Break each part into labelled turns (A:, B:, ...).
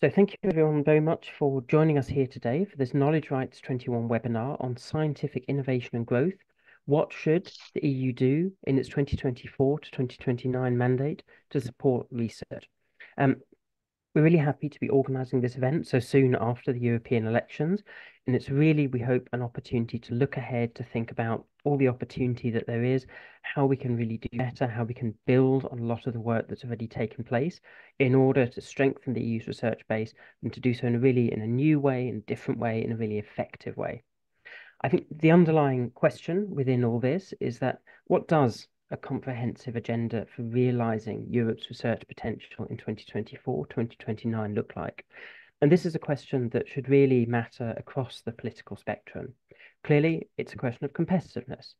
A: So thank you everyone very much for joining us here today for this Knowledge Rights 21 webinar on scientific innovation and growth. What should the EU do in its 2024 to 2029 mandate to support research? Um, we're really happy to be organising this event so soon after the European elections. And it's really, we hope, an opportunity to look ahead, to think about all the opportunity that there is, how we can really do better, how we can build on a lot of the work that's already taken place in order to strengthen the EU's research base and to do so in a really in a new way, in a different way, in a really effective way. I think the underlying question within all this is that what does a comprehensive agenda for realizing Europe's research potential in 2024, 2029 look like? And this is a question that should really matter across the political spectrum. Clearly, it's a question of competitiveness.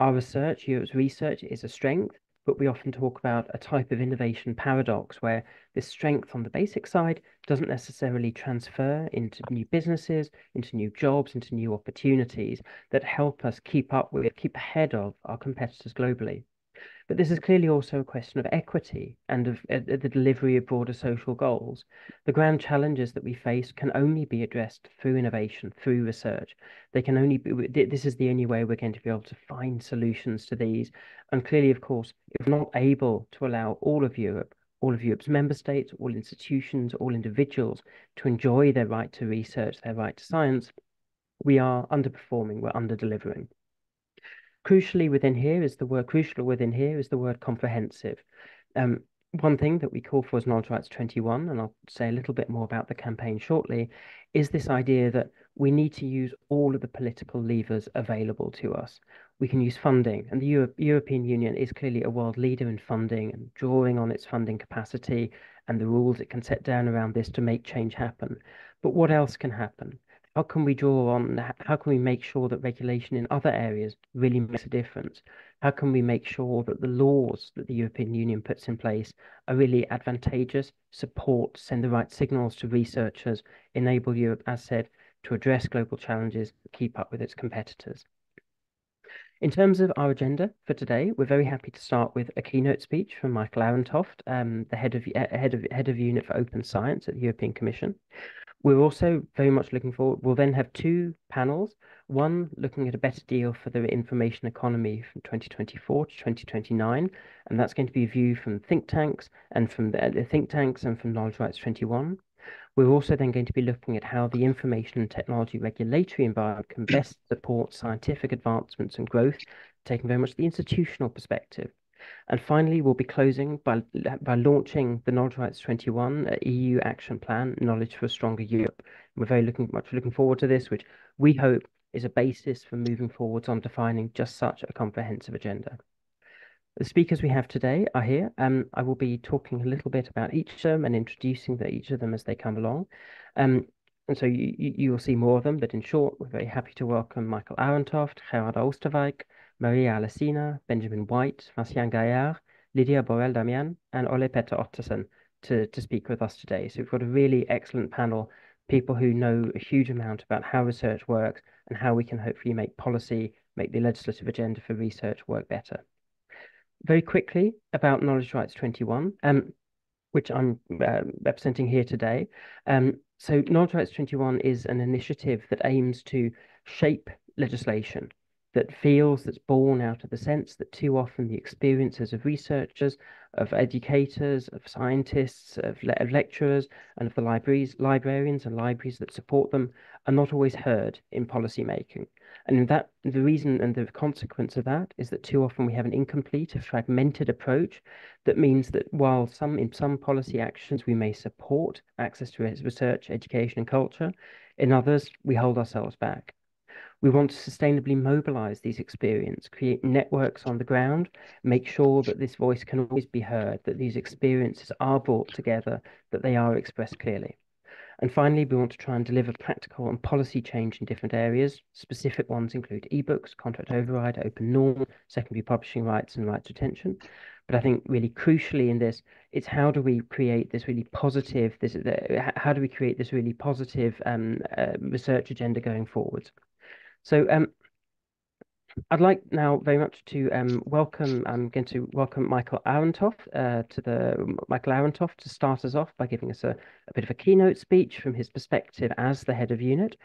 A: Our research, Europe's research, is a strength, but we often talk about a type of innovation paradox where this strength on the basic side doesn't necessarily transfer into new businesses, into new jobs, into new opportunities that help us keep up with, keep ahead of our competitors globally. But this is clearly also a question of equity and of uh, the delivery of broader social goals. The grand challenges that we face can only be addressed through innovation, through research. They can only be, this is the only way we're going to be able to find solutions to these. And clearly, of course, if not able to allow all of Europe, all of Europe's member states, all institutions, all individuals to enjoy their right to research, their right to science, we are underperforming, we're under delivering. Crucially within here is the word crucial within here is the word comprehensive. Um, one thing that we call for as Knowledge Rights 21, and I'll say a little bit more about the campaign shortly, is this idea that we need to use all of the political levers available to us. We can use funding, and the Euro European Union is clearly a world leader in funding and drawing on its funding capacity and the rules it can set down around this to make change happen. But what else can happen? How can we draw on how can we make sure that regulation in other areas really makes a difference how can we make sure that the laws that the european union puts in place are really advantageous support send the right signals to researchers enable europe as said to address global challenges keep up with its competitors in terms of our agenda for today, we're very happy to start with a keynote speech from Michael Arentoft, um, the head of head of head of unit for open science at the European Commission. We're also very much looking forward. We'll then have two panels. One looking at a better deal for the information economy from 2024 to 2029, and that's going to be a view from think tanks and from the, think tanks and from Knowledge Rights 21. We're also then going to be looking at how the information and technology regulatory environment can best support scientific advancements and growth, taking very much the institutional perspective. And finally, we'll be closing by, by launching the Knowledge Rights 21 uh, EU Action Plan, Knowledge for a Stronger Europe. We're very looking much looking forward to this, which we hope is a basis for moving forwards on defining just such a comprehensive agenda. The speakers we have today are here. Um, I will be talking a little bit about each of them and introducing the, each of them as they come along. Um, and so you, you, you, will see more of them, but in short, we're very happy to welcome Michael Arentoft, Gerard Oosterwijk, Maria Alesina, Benjamin White, Vincent Gaillard, Lydia Borrell Damian, and Ole Petter Ottesen to, to speak with us today. So we've got a really excellent panel, people who know a huge amount about how research works and how we can hopefully make policy, make the legislative agenda for research work better. Very quickly about Knowledge Rights 21, um, which I'm uh, representing here today. Um, so Knowledge Rights 21 is an initiative that aims to shape legislation that feels that's born out of the sense that too often the experiences of researchers, of educators, of scientists, of, le of lecturers, and of the libraries, librarians and libraries that support them are not always heard in policy making. And that the reason and the consequence of that is that too often we have an incomplete, a fragmented approach that means that while some in some policy actions we may support access to research, education, and culture, in others we hold ourselves back. We want to sustainably mobilize these experiences, create networks on the ground, make sure that this voice can always be heard, that these experiences are brought together, that they are expressed clearly. And finally, we want to try and deliver practical and policy change in different areas. Specific ones include ebooks, contract override, open norm, secondary publishing rights, and rights retention. But I think really crucially in this, it's how do we create this really positive, this, how do we create this really positive um, uh, research agenda going forward? So um, I'd like now very much to um, welcome, I'm going to welcome Michael Arentoft uh, to the, Michael Arentoft to start us off by giving us a, a bit of a keynote speech from his perspective as the head of unit.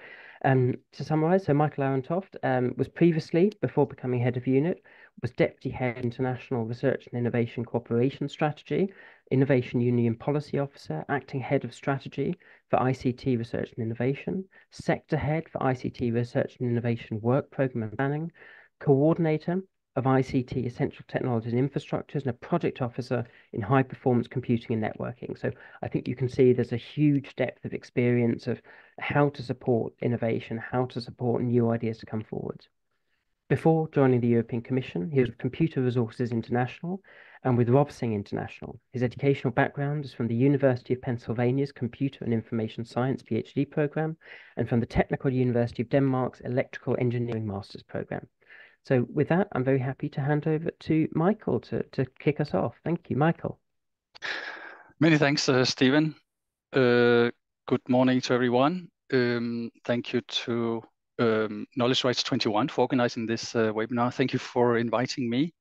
A: Um, to summarize, so Michael Arentoft um, was previously, before becoming head of unit, was Deputy Head International Research and Innovation Cooperation Strategy, Innovation Union Policy Officer, Acting Head of Strategy for ICT Research and Innovation, Sector Head for ICT Research and Innovation Work Programme and Planning, Coordinator of ICT Essential Technologies and Infrastructures, and a Project Officer in High Performance Computing and Networking. So I think you can see there's a huge depth of experience of how to support innovation, how to support new ideas to come forward. Before joining the European Commission, he was with Computer Resources International and with Rovsing International. His educational background is from the University of Pennsylvania's Computer and Information Science PhD program and from the Technical University of Denmark's Electrical Engineering Master's program. So with that, I'm very happy to hand over to Michael to, to kick us off. Thank you, Michael.
B: Many thanks, uh, Stephen. Uh, good morning to everyone. Um, thank you to um, Knowledge Rights 21 for organizing this uh, webinar. Thank you for inviting me.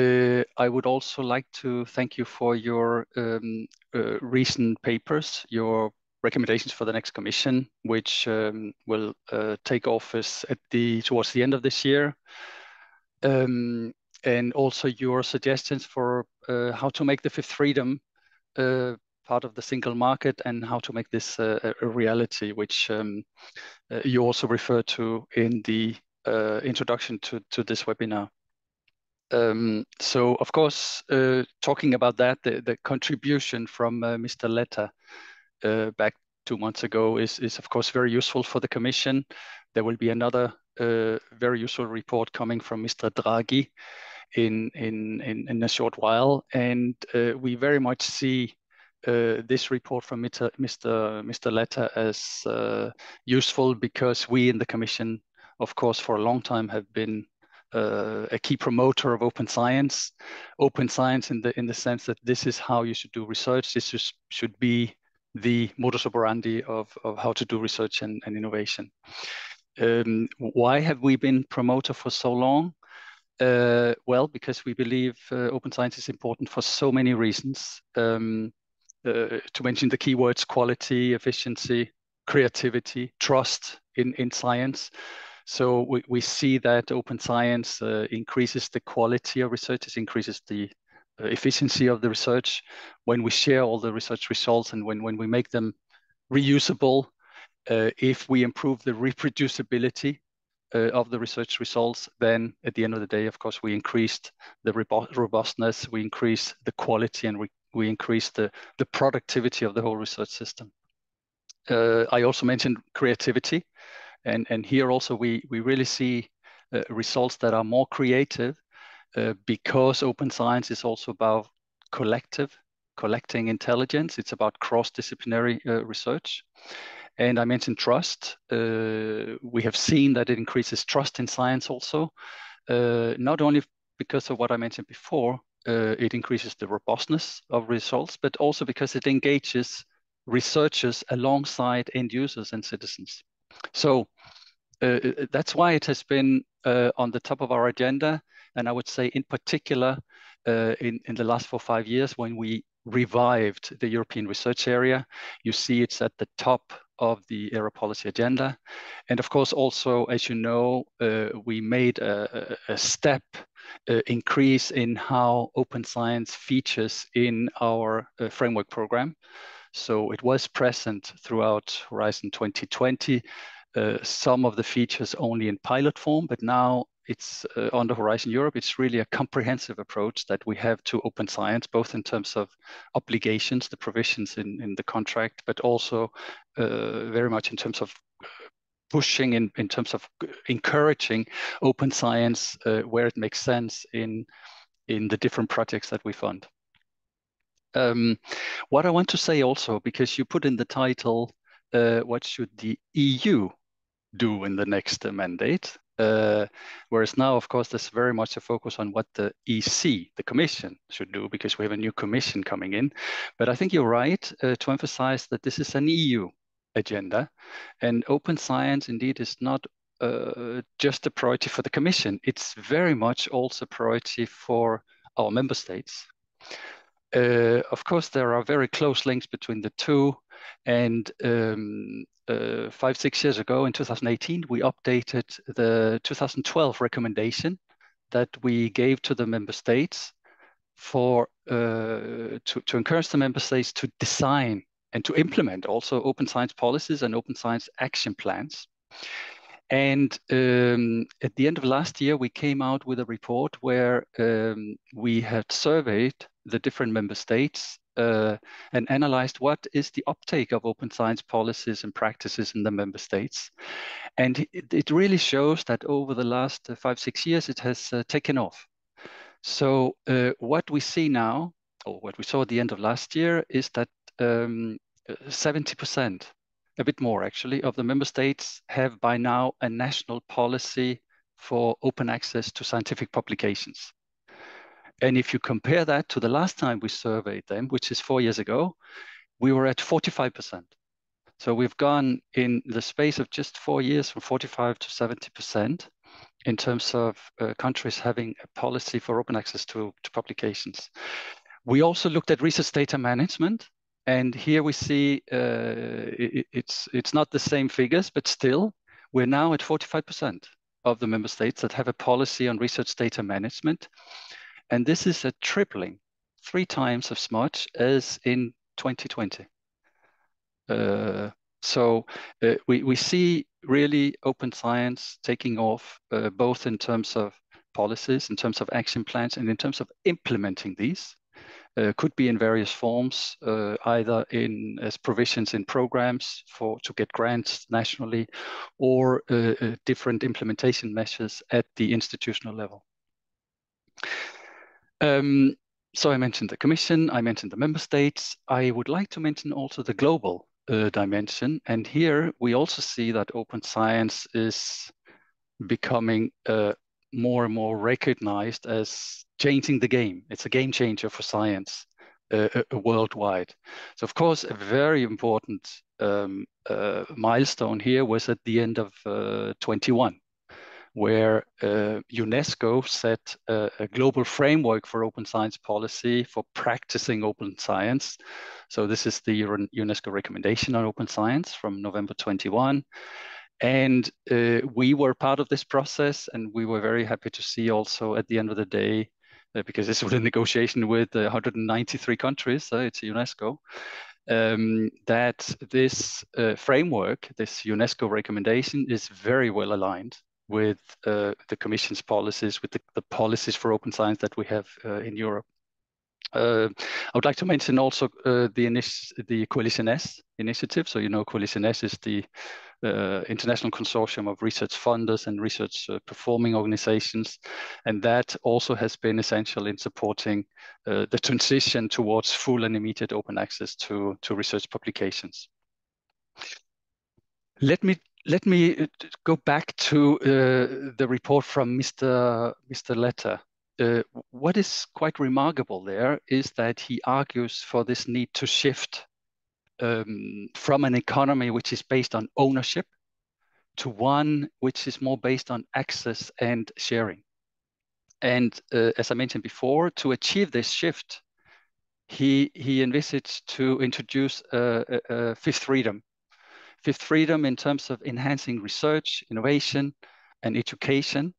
B: Uh, I would also like to thank you for your um, uh, recent papers, your recommendations for the next commission, which um, will uh, take office at the towards the end of this year, um, and also your suggestions for uh, how to make the fifth freedom uh, part of the single market and how to make this a reality, which um, you also refer to in the introduction to, to this webinar. Um, so, of course, uh, talking about that, the, the contribution from uh, Mr. Letta uh, back two months ago is, is, of course, very useful for the Commission. There will be another uh, very useful report coming from Mr. Draghi in, in, in, in a short while. And we very much see uh, this report from Mr. Mr. Mr. Letta as uh, useful because we in the Commission, of course, for a long time have been uh, a key promoter of open science. Open science in the in the sense that this is how you should do research. This is, should be the modus operandi of, of how to do research and, and innovation. Um, why have we been promoter for so long? Uh, well, because we believe uh, open science is important for so many reasons. Um, uh, to mention the keywords quality, efficiency, creativity, trust in, in science. So we, we see that open science uh, increases the quality of research, it increases the uh, efficiency of the research when we share all the research results and when, when we make them reusable, uh, if we improve the reproducibility uh, of the research results, then at the end of the day, of course, we increased the robustness, we increase the quality and we we increase the, the productivity of the whole research system. Uh, I also mentioned creativity, and, and here also we, we really see uh, results that are more creative uh, because open science is also about collective, collecting intelligence. It's about cross-disciplinary uh, research. And I mentioned trust. Uh, we have seen that it increases trust in science also, uh, not only because of what I mentioned before, uh, it increases the robustness of results, but also because it engages researchers alongside end users and citizens. So uh, uh, that's why it has been uh, on the top of our agenda. And I would say in particular, uh, in, in the last four, five years, when we revived the European research area, you see it's at the top of the ERA policy agenda. And of course, also, as you know, uh, we made a, a step uh, increase in how open science features in our uh, framework program. So it was present throughout Horizon 2020, uh, some of the features only in pilot form, but now it's uh, on the Horizon Europe. It's really a comprehensive approach that we have to open science, both in terms of obligations, the provisions in, in the contract, but also uh, very much in terms of pushing in, in terms of encouraging open science uh, where it makes sense in, in the different projects that we fund. Um, what I want to say also, because you put in the title, uh, what should the EU do in the next uh, mandate? Uh, whereas now, of course, there's very much a focus on what the EC, the Commission, should do because we have a new Commission coming in. But I think you're right uh, to emphasize that this is an EU agenda. And open science indeed is not uh, just a priority for the Commission. It's very much also a priority for our member states. Uh, of course, there are very close links between the two. And um, uh, five, six years ago in 2018, we updated the 2012 recommendation that we gave to the member states for uh, to, to encourage the member states to design and to implement also open science policies and open science action plans. And um, at the end of last year, we came out with a report where um, we had surveyed the different member states uh, and analyzed what is the uptake of open science policies and practices in the member states. And it, it really shows that over the last five, six years, it has uh, taken off. So uh, what we see now, or what we saw at the end of last year, is that 70%, um, a bit more actually, of the member states have by now a national policy for open access to scientific publications. And if you compare that to the last time we surveyed them, which is four years ago, we were at 45%. So we've gone in the space of just four years from 45 to 70% in terms of uh, countries having a policy for open access to, to publications. We also looked at research data management, and here we see uh, it, it's, it's not the same figures, but still, we're now at 45% of the member states that have a policy on research data management. And this is a tripling, three times as much as in 2020. Uh, so uh, we, we see really open science taking off, uh, both in terms of policies, in terms of action plans, and in terms of implementing these. Uh, could be in various forms, uh, either in as provisions in programs for to get grants nationally, or uh, uh different implementation measures at the institutional level. Um, so I mentioned the Commission, I mentioned the member states. I would like to mention also the global uh, dimension. And here we also see that open science is becoming uh, more and more recognized as changing the game. It's a game changer for science uh, uh, uh worldwide. So, of course, a very important um, uh, milestone here was at the end of uh, 21, where uh, UNESCO set a, a, global framework for open science policy for practicing open science. So, this is the UNESCO recommendation on open science from November 21. And uh, we were part of this process, and we were very happy to see also at the end of the day, uh, because this was a negotiation with uh, 193 countries, it's UNESCO, um, that this uh, framework, this UNESCO recommendation, is very well aligned with uh, the Commission's policies, with the, the, policies for open science that we have uh, in Europe. Uh, I would like to mention also uh, the, the Coalition S initiative. So you know Coalition S is the uh, international consortium of research funders and research uh, performing organizations. And that also has been essential in supporting uh, the transition towards full and immediate open access to, to research publications. Let me let me uh, go back to the report from Mr. Mr. Letta. Uh, what is quite remarkable there is that he argues for this need to shift um, from an economy which is based on ownership to one which is more based on access and sharing. And uh, as I mentioned before, to achieve this shift, he, he envisaged to introduce a, fifth freedom. Fifth freedom in terms of enhancing research, innovation, and education,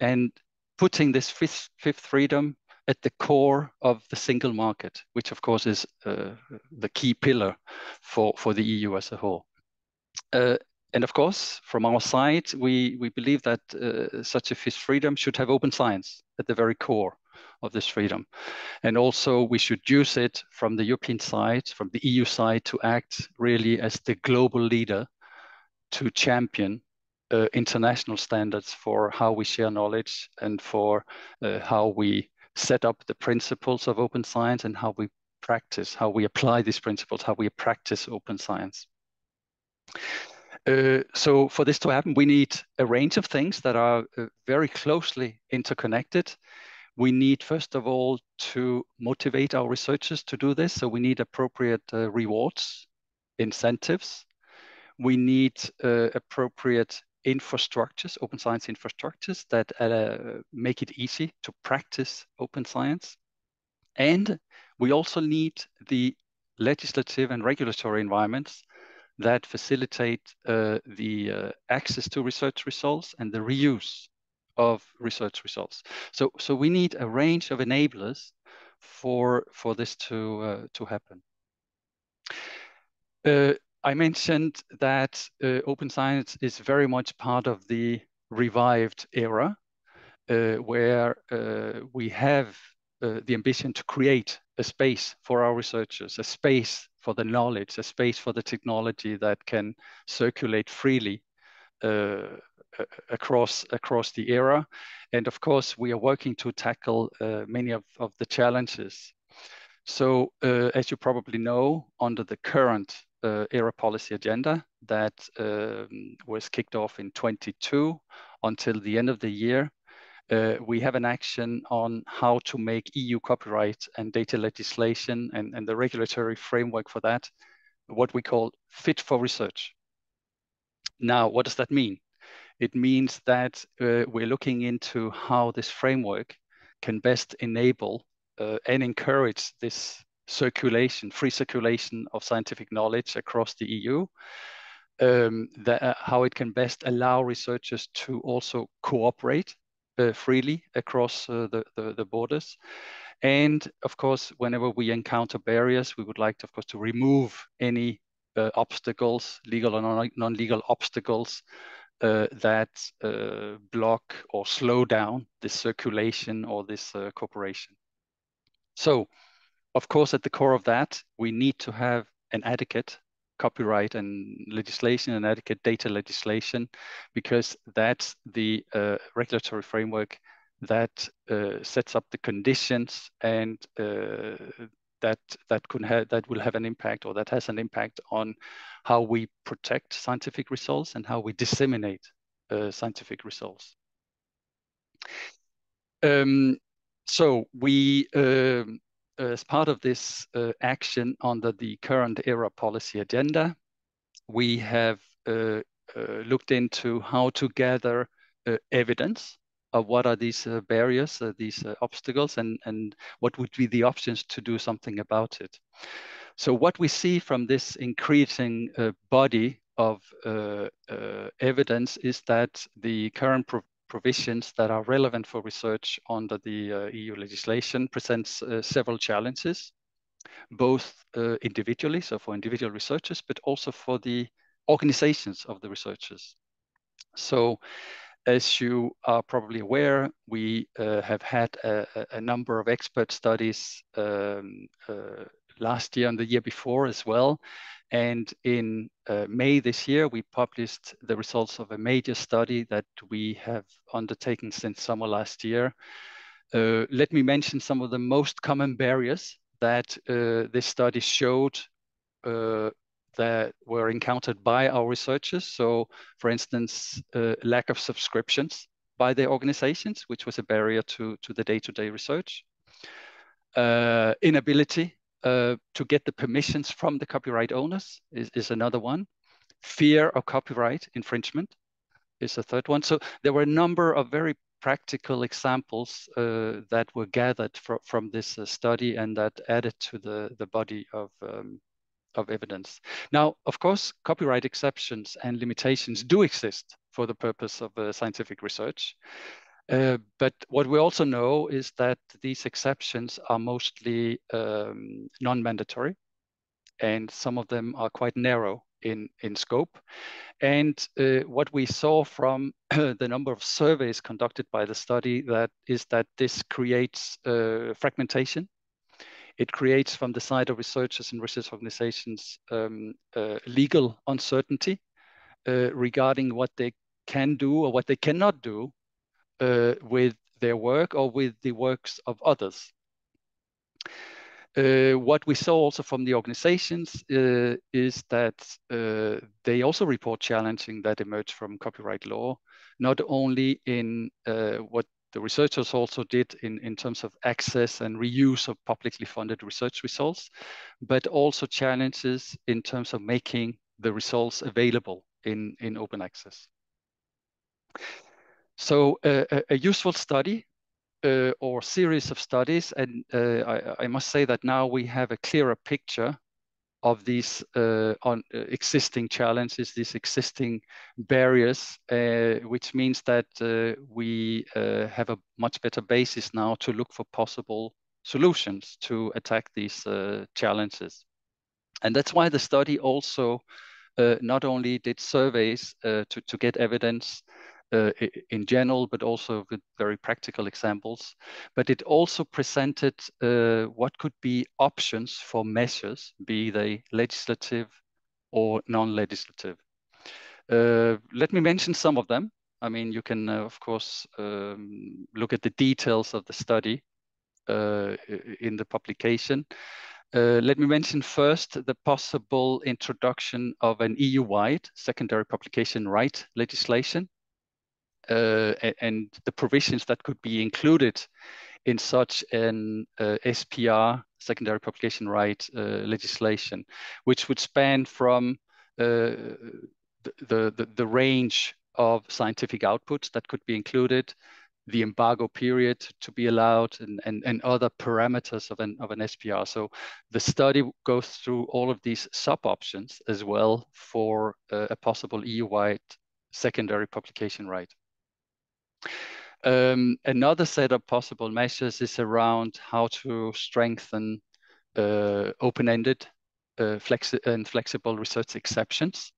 B: and putting this fifth, fifth freedom at the core of the single market, which of course is uh, the key pillar for, for the EU as a whole. Uh, and of course, from our side, we, we believe that uh, such a fifth freedom should have open science at the very core of this freedom. And also we should use it from the European side, from the EU side to act really as the global leader to champion uh, international standards for how we share knowledge and for uh, how we set up the principles of open science and how we practice, how we apply these principles, how we practice open science. Uh, so for this to happen, we need a range of things that are uh, very closely interconnected. We need, first of all, to motivate our researchers to do this. So we need appropriate uh, rewards, incentives. We need uh, appropriate infrastructures, open science infrastructures that uh, make it easy to practice open science. And we also need the legislative and regulatory environments that facilitate uh, the uh, access to research results and the reuse of research results. So, so we need a range of enablers for for this to uh, to happen. I mentioned that uh, open science is very much part of the revived ERA, uh, where uh, we have uh, the ambition to create a space for our researchers, a space for the knowledge, a space for the technology that can circulate freely uh, across across the ERA. And of course, we are working to tackle uh, many of, of the challenges. So, as you probably know, under the current uh, ERA policy agenda that um, was kicked off in 22 until the end of the year, uh, we have an action on how to make EU copyright and data legislation and, and the regulatory framework for that what we call fit for research. Now, what does that mean? It means that uh, we're looking into how this framework can best enable uh, and encourage this circulation, free circulation of scientific knowledge across the EU, um, that, uh, how it can best allow researchers to also cooperate uh, freely across uh, the, the, the, borders. And of course, whenever we encounter barriers, we would like, to, of course, to remove any uh, obstacles, legal or non-legal obstacles uh, that uh, block or slow down this circulation or this uh, cooperation. So, of course, at the core of that, we need to have an adequate copyright and legislation and adequate data legislation because that's the uh, regulatory framework that uh, sets up the conditions and uh, that that could have that will have an impact or that has an impact on how we protect scientific results and how we disseminate uh, scientific results. Um, so we um, as part of this uh, action under the current ERA policy agenda, we have uh, uh, looked into how to gather uh, evidence of what are these uh, barriers, these obstacles, and, and what would be the options to do something about it. So what we see from this increasing body of evidence is that the current provisions that are relevant for research under the uh, EU legislation presents uh, several challenges, both uh, individually, so for individual researchers, but also for the organizations of the researchers. So as you are probably aware, we uh, have had a, a, number of expert studies um, uh, last year and the year before as well, and in uh, May this year, we published the results of a major study that we have undertaken since summer last year. Uh, let me mention some of the most common barriers that uh, this study showed uh, that were encountered by our researchers. So, for instance, uh, lack of subscriptions by the organizations, which was a barrier to, to the day-to-day -day research. Uh, inability uh, to get the permissions from the copyright owners is, is another one. Fear of copyright infringement is a third one. So there were a number of very practical examples uh, that were gathered fr from this uh, study and that added to the, the body of, um, of evidence. Now, of course, copyright exceptions and limitations do exist for the purpose of uh, scientific research. Uh, but what we also know is that these exceptions are mostly um, non-mandatory, and some of them are quite narrow in, in scope. And uh, what we saw from the number of surveys conducted by the study that is that this creates uh, fragmentation. It creates from the side of researchers and research organizations um, uh, legal uncertainty uh, regarding what they can do or what they cannot do uh, with their work or with the works of others. Uh, what we saw also from the organizations uh, is that uh, they also report challenging that emerge from copyright law, not only in uh, what the researchers also did in, in terms of access and reuse of publicly funded research results, but also challenges in terms of making the results available in, in open access. So uh, a, a, useful study uh, or series of studies, and uh, I, I, must say that now we have a clearer picture of these uh, on uh, existing challenges, these existing barriers, uh, which means that we have a much better basis now to look for possible solutions to attack these challenges. And that's why the study also not only did surveys to, to get evidence uh, in general, but also with very practical examples. But it also presented uh, what could be options for measures, be they legislative or non-legislative. Uh, let me mention some of them. I mean, you can, uh, of course, um, look at the details of the study uh, in the publication. Uh, let me mention first the possible introduction of an EU-wide secondary publication right legislation uh, and the provisions that could be included in such an uh, SPR, secondary publication right uh, legislation, which would span from uh, the, the, the range of scientific outputs that could be included, the embargo period to be allowed, and, and, and other parameters of an, of an SPR. So the study goes through all of these sub-options as well for uh, a possible EU-wide secondary publication right. Um, another set of possible measures is around how to strengthen uh, open-ended uh, flexi and flexible research exceptions.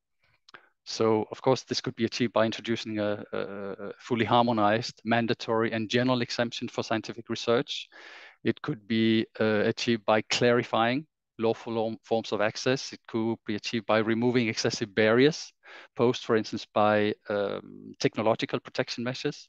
B: So, of course, this could be achieved by introducing a, a, fully harmonized, mandatory, and general exemption for scientific research. It could be uh, achieved by clarifying lawful forms of access. It could be achieved by removing excessive barriers posed, for instance, by um, technological protection measures.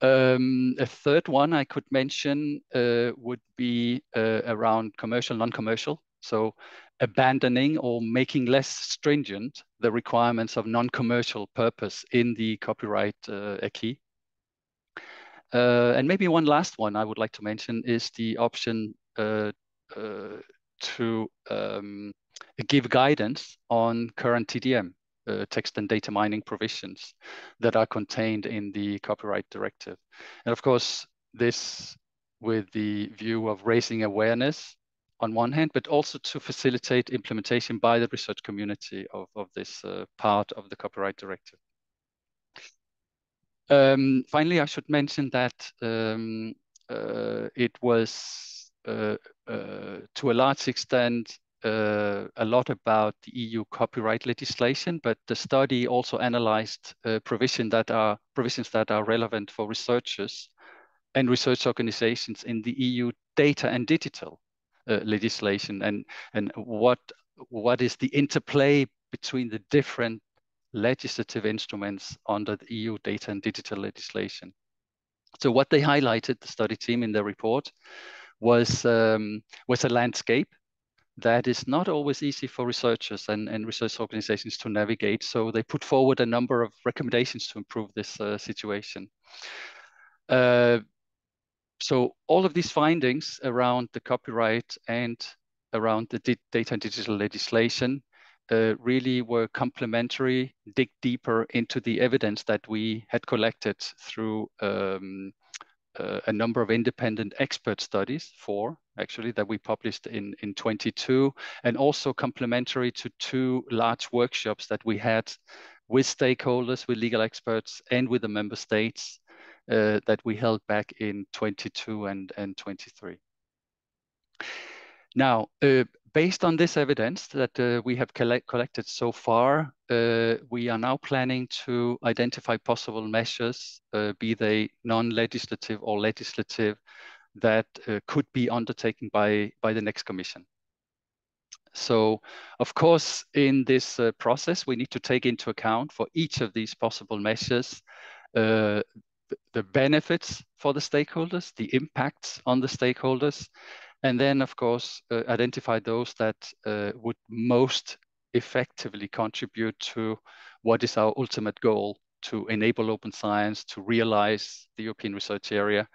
B: Um, a third one I could mention uh, would be uh, around commercial, non-commercial. So abandoning or making less stringent the requirements of non-commercial purpose in the copyright uh, acquis. Uh, and maybe one last one I would like to mention is the option uh, uh, to um, give guidance on current TDM uh, text and data mining provisions that are contained in the copyright directive. And of course, this with the view of raising awareness on one hand, but also to facilitate implementation by the research community of, of this uh, part of the copyright directive. Um, finally, I should mention that um, uh, it was uh, uh to a large extent uh, a lot about the EU copyright legislation, but the study also analyzed uh, provision that are, provisions that are relevant for researchers and research organizations in the EU data and digital uh, legislation and, and what, what is the interplay between the different legislative instruments under the EU data and digital legislation. So what they highlighted, the study team in their report, was, um, was a landscape that is not always easy for researchers and, and research organizations to navigate. So they put forward a number of recommendations to improve this uh, situation. Uh, so all of these findings around the copyright and around the data and digital legislation uh, really were complementary, dig deeper into the evidence that we had collected through um, uh, a number of independent expert studies, four actually, that we published in, in 22, and also complementary to two large workshops that we had with stakeholders, with legal experts, and with the member states uh, that we held back in 22 and, and 23. Now, uh, based on this evidence that uh, we have collect collected so far, uh, we are now planning to identify possible measures, uh, be they non-legislative or legislative, that uh, could be undertaken by, by the next commission. So, of course, in this uh, process, we need to take into account for each of these possible measures uh, the benefits for the stakeholders, the impacts on the stakeholders, and then, of course, uh, identify those that uh, would most effectively contribute to what is our ultimate goal to enable open science, to realize the European research area,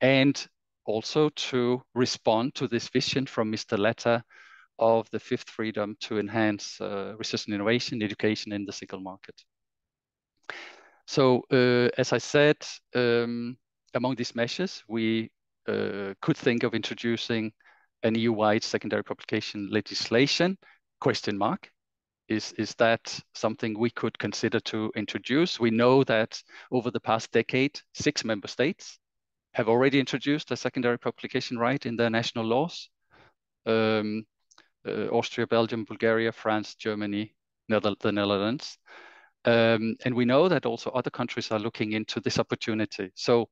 B: and also to respond to this vision from Mr. Letta of the fifth freedom to enhance uh, research and innovation, education in the single market. So uh, as I said, um, among these measures, we uh, could think of introducing an EU-wide secondary publication legislation, question mark. Is, is that something we could consider to introduce? We know that over the past decade, six member states have already introduced a secondary publication right in their national laws. Um, uh, Austria, Belgium, Bulgaria, France, Germany, Nether the Netherlands. Um, and we know that also other countries are looking into this opportunity. So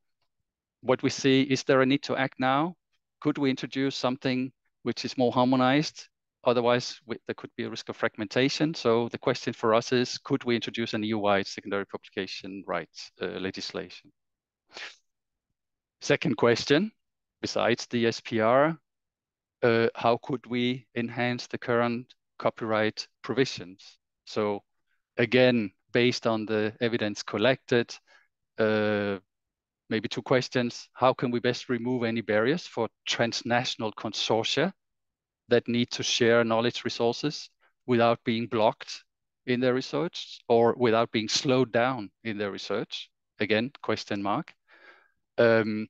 B: what we see, is there a need to act now? Could we introduce something which is more harmonized? Otherwise, we, there could be a risk of fragmentation. So the question for us is, could we introduce an EU-wide secondary publication rights uh, legislation? Second question, besides the SPR, uh, how could we enhance the current copyright provisions? So again, based on the evidence collected, uh, maybe two questions. How can we best remove any barriers for transnational consortia that need to share knowledge resources without being blocked in their research or without being slowed down in their research? Again, question mark. Um,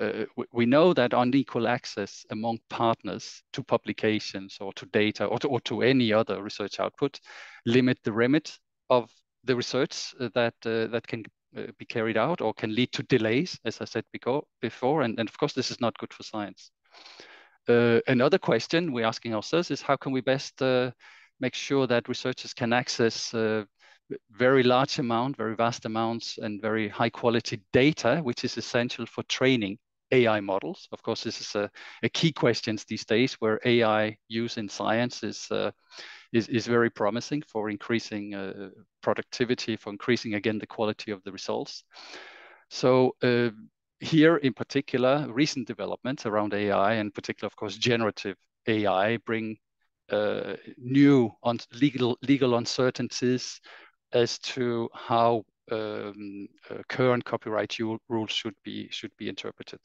B: uh, we know that unequal access among partners to publications or to data or to, or to any other research output limit the remit of the research uh, that uh, that can uh, be carried out or can lead to delays, as I said before, and, and of course this is not good for science. Uh, another question we're asking ourselves is how can we best uh, make sure that researchers can access very large amount, very vast amounts, and very high quality data, which is essential for training AI models. Of course, this is a, a key question these days where AI use in science is, uh, is, is, very promising for increasing uh, productivity, for increasing, again, the quality of the results. So uh, here in particular, recent developments around AI, and particular, of course, generative AI bring uh, new legal, legal uncertainties as to how um, uh, current copyright rules should be should be interpreted.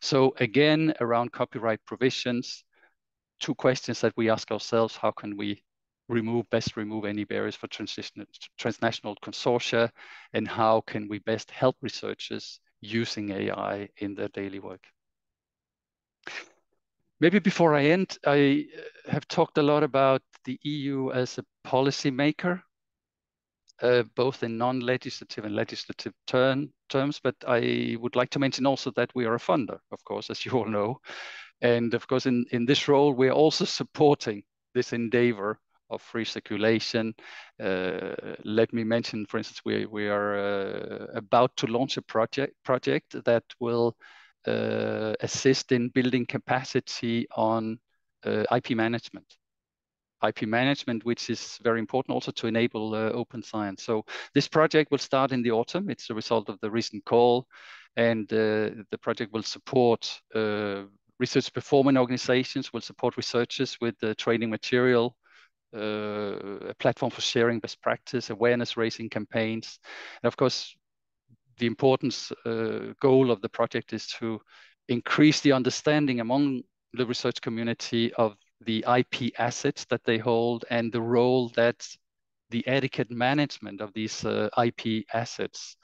B: So again, around copyright provisions, two questions that we ask ourselves: How can we remove best remove any barriers for transnational consortia, and how can we best help researchers using AI in their daily work? Maybe before I end, I uh, have talked a lot about the EU as a policymaker uh, both in non-legislative and legislative term, terms, but I would like to mention also that we are a funder, of course, as you all know. And of course, in, in this role, we're also supporting this endeavor of free circulation. Uh, let me mention, for instance, we, we are uh, about to launch a project, project that will uh, assist in building capacity on uh, IP management. IP management, which is very important also to enable uh, open science. So this project will start in the autumn. It's a result of the recent call, and uh, the project will support uh, research performing organizations, will support researchers with the training material, uh, a platform for sharing best practice, awareness raising campaigns. And of course, the importance uh, goal of the project is to increase the understanding among the research community of the IP assets that they hold and the role that the etiquette management of these uh, IP assets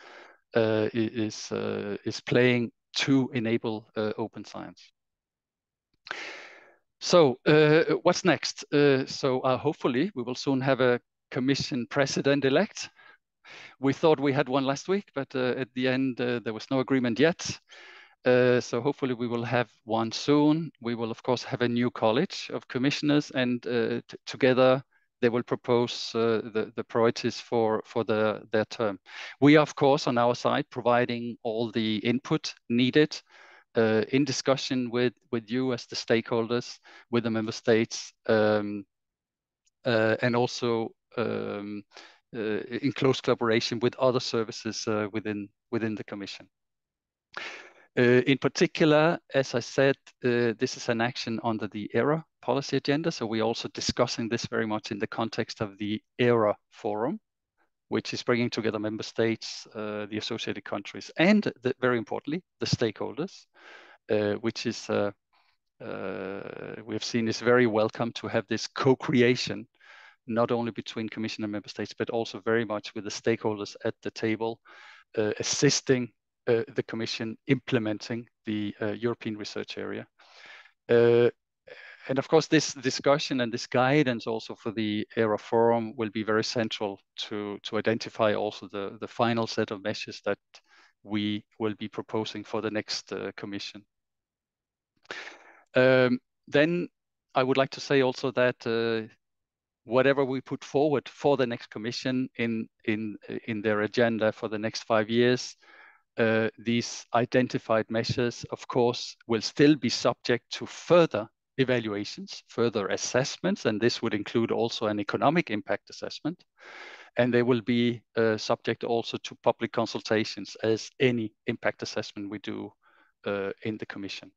B: uh, is, uh, is playing to enable uh, open science. So uh, what's next? Uh, so hopefully we will soon have a commission president-elect. We thought we had one last week, but at the end there was no agreement yet. Uh, so hopefully we will have one soon. We will of course have a new college of commissioners and uh, together they will propose uh, the, the priorities for, for the, their term. We are of course on our side providing all the input needed uh, in discussion with, with you as the stakeholders, with the member states, um, uh, and also um, in close collaboration with other services within, within the Commission. Uh, in particular, as I said, uh, this is an action under the ERA policy agenda. So we're also discussing this very much in the context of the ERA forum, which is bringing together member states, uh, the associated countries, and the, very importantly, the stakeholders, uh, which is, uh, uh, we have seen is very welcome to have this co-creation not only between Commission and member states, but also very much with the stakeholders at the table, uh, assisting the Commission implementing the uh, European research area. Uh, and of course, this discussion and this guidance also for the ERA forum will be very central to, to identify also the, the final set of measures that we will be proposing for the next uh, commission. Um, then I would like to say also that uh, whatever we put forward for the next commission in in in their agenda for the next five years, uh, these identified measures, of course, will still be subject to further evaluations, further assessments, and this would include also an economic impact assessment. And they will be uh, subject also to public consultations as any impact assessment we do uh, in the Commission.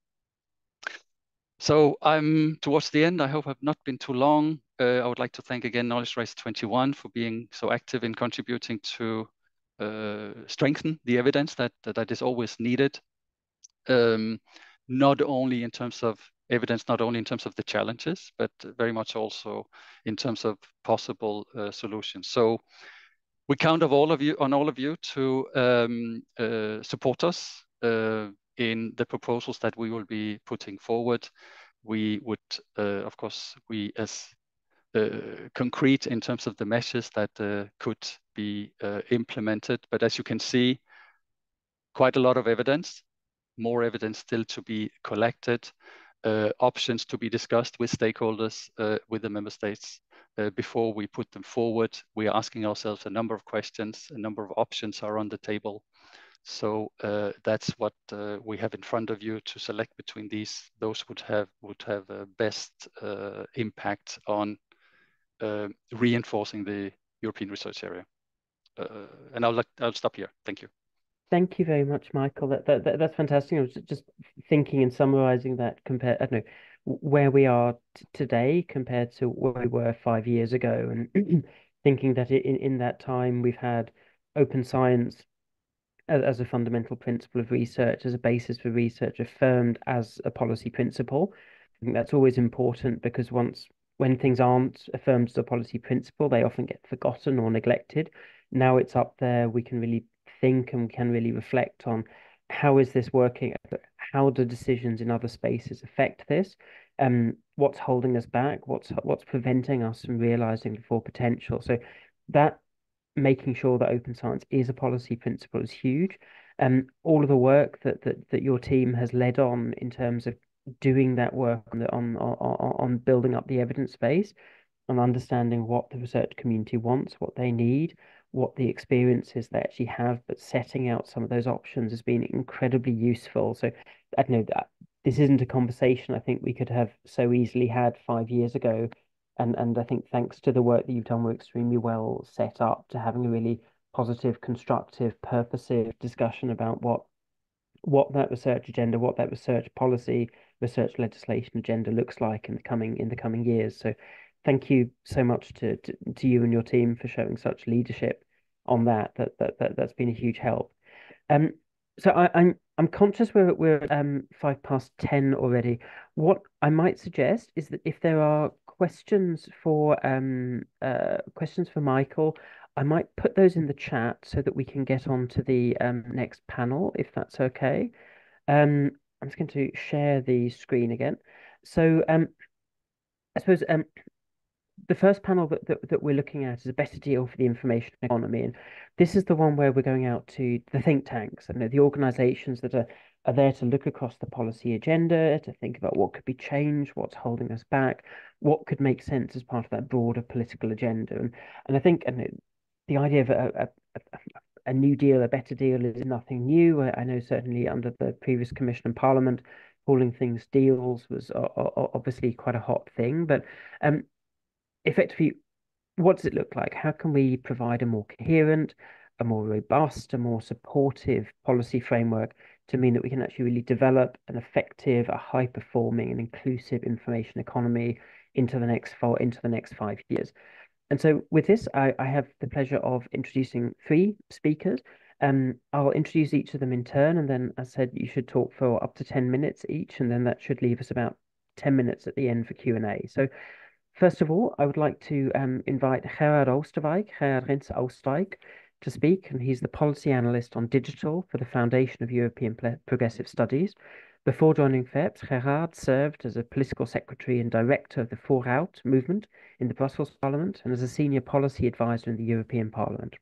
B: So I'm towards the end. I hope I've not been too long. Uh, I would like to thank again Knowledge Rights 21 for being so active in contributing to strengthen the evidence that, that is always needed. Um, not only in terms of evidence not only in terms of the challenges, but very much also in terms of possible uh, solutions. So we count of all of you on all of you to um, uh, support us uh, in the proposals that we will be putting forward. We would, uh, of course, we as uh, concrete in terms of the measures that uh, could be implemented. But as you can see, quite a lot of evidence, more evidence still to be collected uh, options to be discussed with stakeholders, uh, with the member states uh, before we put them forward. We are asking ourselves a number of questions, a number of options are on the table. So uh, that's what uh, we have in front of you to select between these. Those would have would have a best uh, impact on reinforcing the European research area. Uh, and I'll I'll stop here. Thank you.
A: Thank you very much, Michael. That, that, that that's fantastic. I was just thinking and summarizing that compared, I don't know, where we are today compared to where we were five years ago, and thinking that in in that time we've had open science as, as a fundamental principle of research, as a basis for research, affirmed as a policy principle. I think that's always important because once when things aren't affirmed as a policy principle, they often get forgotten or neglected. Now it's up there. We can really think and can really reflect on how is this working? How do decisions in other spaces affect this? Um, what's holding us back? What's what's preventing us from realizing the full potential? So that making sure that open science is a policy principle is huge. Um, all of the work that that that your team has led on in terms of doing that work on the, on, on on building up the evidence base and understanding what the research community wants, what they need, what the experiences they actually have, but setting out some of those options has been incredibly useful. So I know that this isn't a conversation I think we could have so easily had five years ago. And and I think thanks to the work that you've done, we're extremely well set up to having a really positive, constructive, purposive discussion about what what that research agenda, what that research policy, research legislation agenda looks like in the coming in the coming years. So thank you so much to, to, to you and your team for showing such leadership on that. That that, that that's been a huge help. Um, so I, I'm I'm conscious we're we're um five past ten already. What I might suggest is that if there are questions for um uh questions for Michael, I might put those in the chat so that we can get on to the um next panel if that's okay. Um, I'm just going to share the screen again. So um, I suppose um the first panel that, that, that we're looking at is a better deal for the information economy. And this is the one where we're going out to the think tanks and the organizations that are, are there to look across the policy agenda, to think about what could be changed, what's holding us back, what could make sense as part of that broader political agenda. And and I think and the idea of a, a, a, a new deal, a better deal is nothing new. I know certainly under the previous commission and parliament, calling things deals was obviously quite a hot thing. But um, effectively, what does it look like? How can we provide a more coherent, a more robust, a more supportive policy framework to mean that we can actually really develop an effective, a high performing and inclusive information economy into the next four, into the next five years. And so with this, I, I have the pleasure of introducing three speakers. Um, I'll introduce each of them in turn, and then I said, you should talk for up to 10 minutes each, and then that should leave us about 10 minutes at the end for Q&A. So First of all, I would like to um, invite Gerard Oosterwijk, Gerard Rins Oosterwijk, to speak, and he's the policy analyst on digital for the Foundation of European Progressive Studies. Before joining FEPS, Gerard served as a political secretary and director of the Vooruit movement in the Brussels Parliament and as a senior policy advisor in the European Parliament.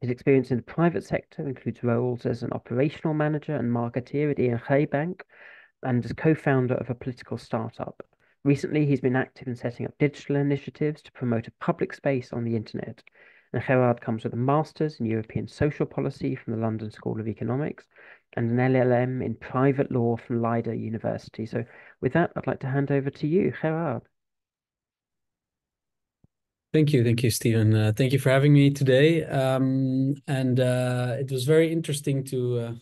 A: His experience in the private sector includes roles as an operational manager and marketeer at ING Bank and as co-founder of a political startup. Recently, he's been active in setting up digital initiatives to promote a public space on the internet. And Gerard comes with a master's in European social policy from the London School of Economics and an LLM in private law from Leiden University. So with that, I'd like to hand over to you, Gerard.
C: Thank you. Thank you, Stephen. Uh, thank you for having me today. Um, and uh, it was very interesting to uh,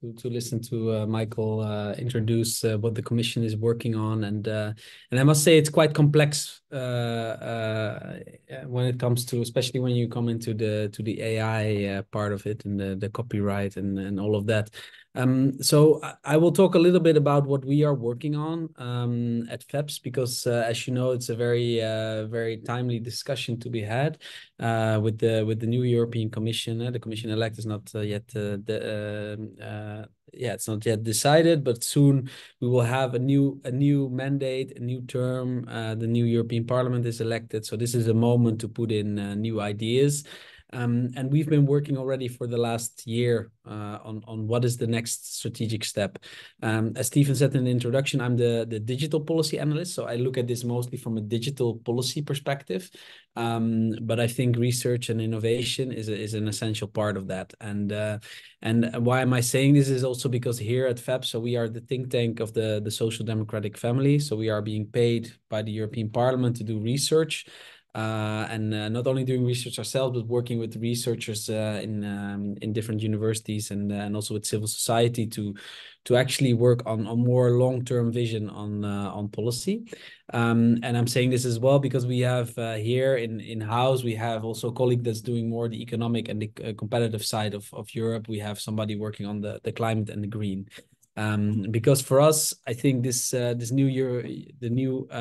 C: to, to listen to uh, Michael uh, introduce uh, what the commission is working on, and uh, and I must say it's quite complex uh, uh, when it comes to, especially when you come into the to the AI part of it and the the copyright and and all of that. Um, so I will talk a little bit about what we are working on um, at FEPS because, uh, as you know, it's a very, uh, very timely discussion to be had uh, with the with the new European Commission. the Commission elect is not yet the um, yeah, it's not yet decided, but soon we will have a new a new mandate, a new term. Uh, the new European Parliament is elected, so this is a moment to put in uh, new ideas. Um, and we've been working already for the last year uh, on, on what is the next strategic step. Um, as Stephen said in the introduction, I'm the, the digital policy analyst, so I look at this mostly from a digital policy perspective. Um, but I think research and innovation is, a, is an essential part of that. And uh, and why am I saying this is also because here at FEPS, so we are the think tank of the, the social democratic family. So we are being paid by the European Parliament to do research. Uh, and uh, not only doing research ourselves, but working with researchers uh, in um, in different universities and and also with civil society to to actually work on a more long term vision on on policy. Um, and I'm saying this as well because we have here in in house we have also a colleague that's doing more the economic and the competitive side of of Europe. We have somebody working on the the climate and the green. Um, because for us, I think this uh, this new year, the new uh,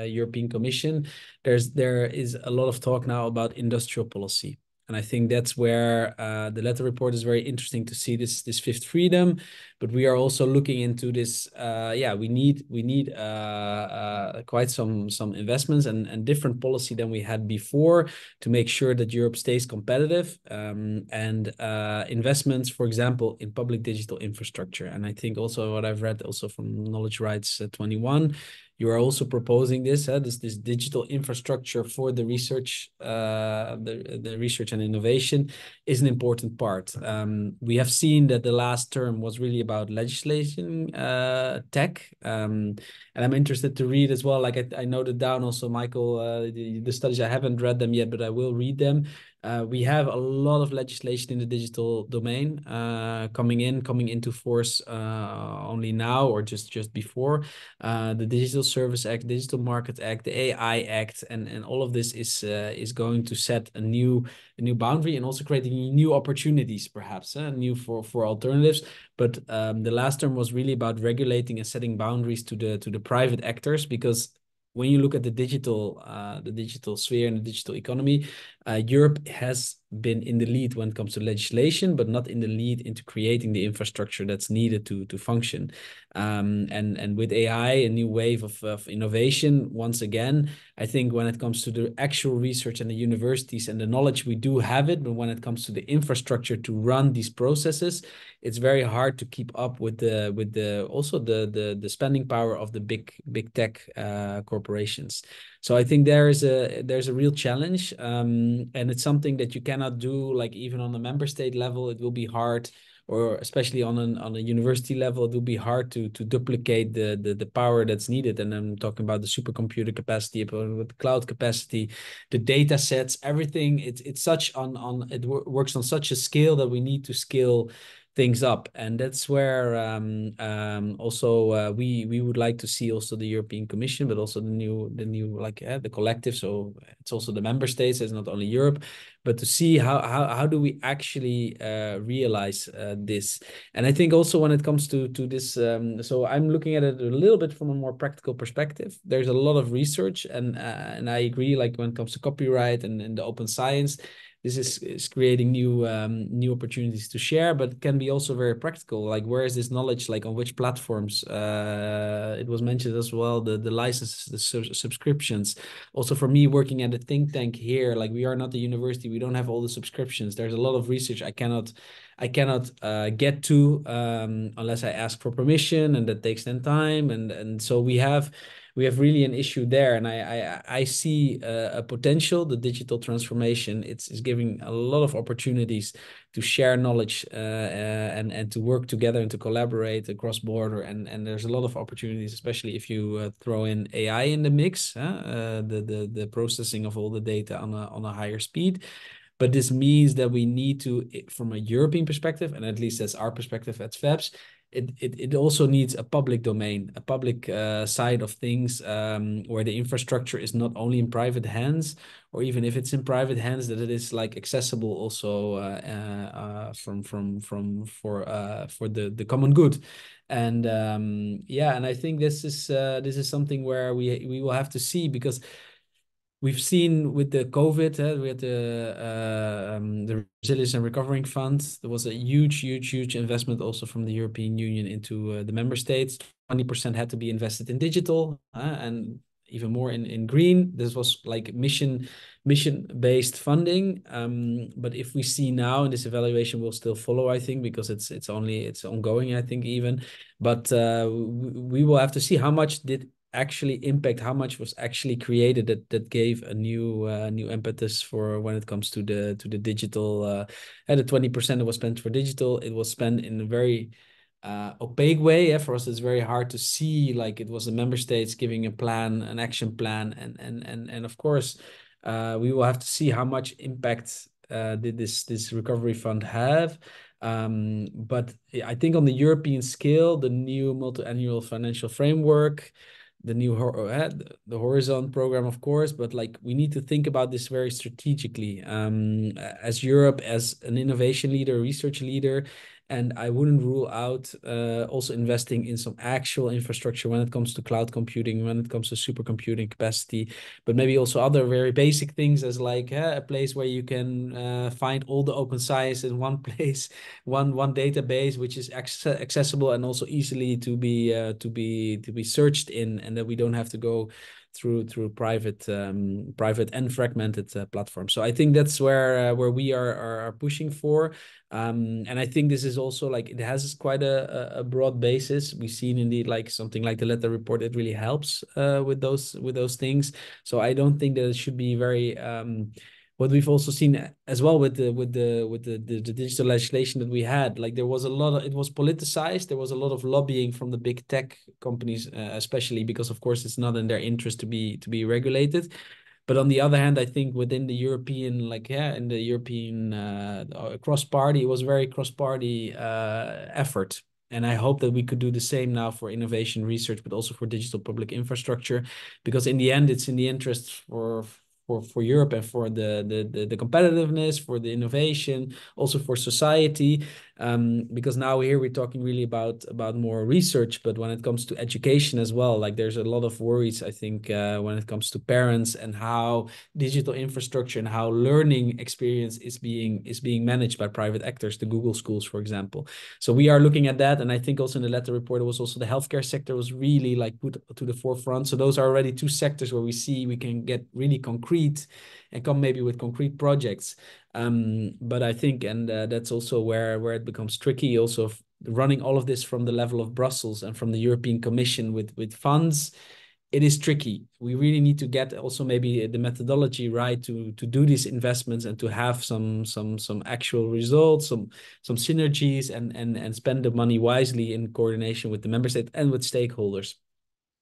C: uh, European Commission, there's there is a lot of talk now about industrial policy, and I think that's where uh, the Letta report is very interesting to see this this fifth freedom. But we are also looking into this. Uh, yeah, we need we need uh, uh, quite some some investments and and different policy than we had before to make sure that Europe stays competitive. Um, and uh, investments, for example, in public digital infrastructure. And I think also what I've read also from Knowledge Rights uh, 21 you are also proposing this, uh, this this digital infrastructure for the research, uh, the the research and innovation is an important part. Um, we have seen that the last term was really about legislation uh, tech, um, and I'm interested to read as well. Like I, I noted down also, Michael, uh, the, the studies I haven't read them yet, but I will read them. Uh, we have a lot of legislation in the digital domain uh, coming in, coming into force uh, only now or just just before. Uh, the Digital Service Act, Digital Market Act, the AI Act, and and all of this is uh, is going to set a new a new boundary and also creating new opportunities, perhaps, uh, new for for alternatives. But um, the last term was really about regulating and setting boundaries to the to the private actors because when you look at the digital uh, the digital sphere and the digital economy, uh, Europe has been in the lead when it comes to legislation, but not in the lead into creating the infrastructure that's needed to to function. Um, and and with AI, a new wave of, of innovation. Once again, I think when it comes to the actual research and the universities and the knowledge, we do have it, but when it comes to the infrastructure to run these processes, it's very hard to keep up with the with the also the the the spending power of the big big tech uh, corporations. So I think there is a there's a real challenge, um, and it's something that you cannot do like even on the member state level. It will be hard or especially on an on a university level, it will be hard to to duplicate the the, the power that's needed. And I'm talking about the supercomputer capacity, with cloud capacity, the data sets, everything. It's it's such on on it works on such a scale that we need to scale things up and that's where um, um, also uh, we we would like to see also the European Commission but also the new the new like uh, the collective so it's also the member states it's not only Europe but to see how how how do we actually uh, realize uh, this? And i think also when it comes to to this um, so i'm looking at it a little bit from a more practical perspective. There's a lot of research and uh, and i agree like when it comes to copyright and, and the open science this is, is creating new um, new opportunities to share, but can be also very practical. Like where is this knowledge? Like on which platforms? Uh, it was mentioned as well the the licenses, the su subscriptions. Also for me working at a think tank here, like we are not a university, we don't have all the subscriptions. There's a lot of research I cannot I cannot uh, get to um, unless I ask for permission, and that takes then time. And and so we have we have really an issue there. And I I, I see a, a potential. The digital transformation it's, it's giving a lot of opportunities to share knowledge uh, uh, and and to work together and to collaborate across border. And and there's a lot of opportunities, especially if you uh, throw in AI in the mix, uh, the the the processing of all the data on a on a higher speed. But this means that we need to, from a European perspective, and at least that's our perspective at FEPS, it, it, it also needs a public domain, a public uh, side of things um, where the infrastructure is not only in private hands, or even if it's in private hands, that it is like accessible also uh, uh, uh from from from for uh, for the the common good. And um, yeah, and I think this is uh, this is something where we we will have to see because we've seen with the COVID, uh, we had the uh, um, the Resilience and Recovering Fund. There was a huge, huge, huge investment also from the European Union into uh, the member states. Twenty percent had to be invested in digital, uh, and even more in in green. This was like mission mission based funding. Um, but if we see now, and this evaluation will still follow, I think, because it's it's only it's ongoing. I think even, but uh, we will have to see how much did actually impact how much was actually created that that gave a new uh, new impetus for when it comes to the to the digital uh and the 20% that was spent for digital it was spent in a very uh, opaque way. Yeah, for us it's very hard to see like it was the member states giving a plan an action plan and and and and of course uh, we will have to see how much impact uh, did this this recovery fund have. Um, but I think on the European scale, the new multi-annual financial framework, the new uh, the horizon program of course but like we need to think about this very strategically. Um, as europe as an innovation leader research leader and I wouldn't rule out uh, also investing in some actual infrastructure when it comes to cloud computing, when it comes to supercomputing capacity, but maybe also other very basic things as like uh, a place where you can uh, find all the open science in one place, one one database which is accessible and also easily to be uh, to be to be searched in, and that we don't have to go through through private um, private and fragmented uh, platforms. So I think that's where uh, where we are, are, are pushing for, um, and I think this is also like it has quite a, a broad basis. We've seen indeed like something like the Letta report. It really helps uh, with those with those things. So I don't think that it should be very um, what we've also seen as well with the with the with the, the, the, digital legislation that we had like there was a lot of it was politicized there was a lot of lobbying from the big tech companies uh, especially because of course it's not in their interest to be to be regulated but on the other hand i think within the european like yeah in the european uh, cross party it was a very cross party uh, effort and I hope that we could do the same now for innovation research, but also for digital public infrastructure, because in the end, it's in the interest for for for Europe and for the the the, competitiveness, for the innovation, also for society. Um, because now here we're talking really about about more research, but when it comes to education as well, like there's a lot of worries. I think uh, when it comes to parents and how digital infrastructure and how learning experience is being is being managed by private actors, the Google schools, for example. So we are looking at that, and I think also in the Letta report, it was also the healthcare sector was really like put to the forefront. So those are already two sectors where we see we can get really concrete concrete and come maybe with concrete projects. Um, but I think, and uh, that's also where where it becomes tricky. Also, running all of this from the level of Brussels and from the European Commission with with funds, it is tricky. We really need to get also maybe the methodology right to to do these investments and to have some some some actual results, some some synergies, and and and spend the money wisely in coordination with the member state and with stakeholders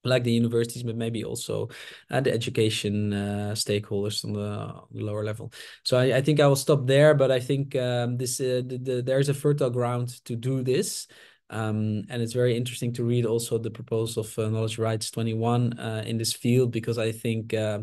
C: like the universities, but maybe also uh, the education uh, stakeholders on the, lower level. So I, I, think I will stop there, but I think um, this uh, the, the, there's a fertile ground to do this. Um, and it's very interesting to read also the proposal of uh, Knowledge Rights 21 uh, in this field, because I think uh,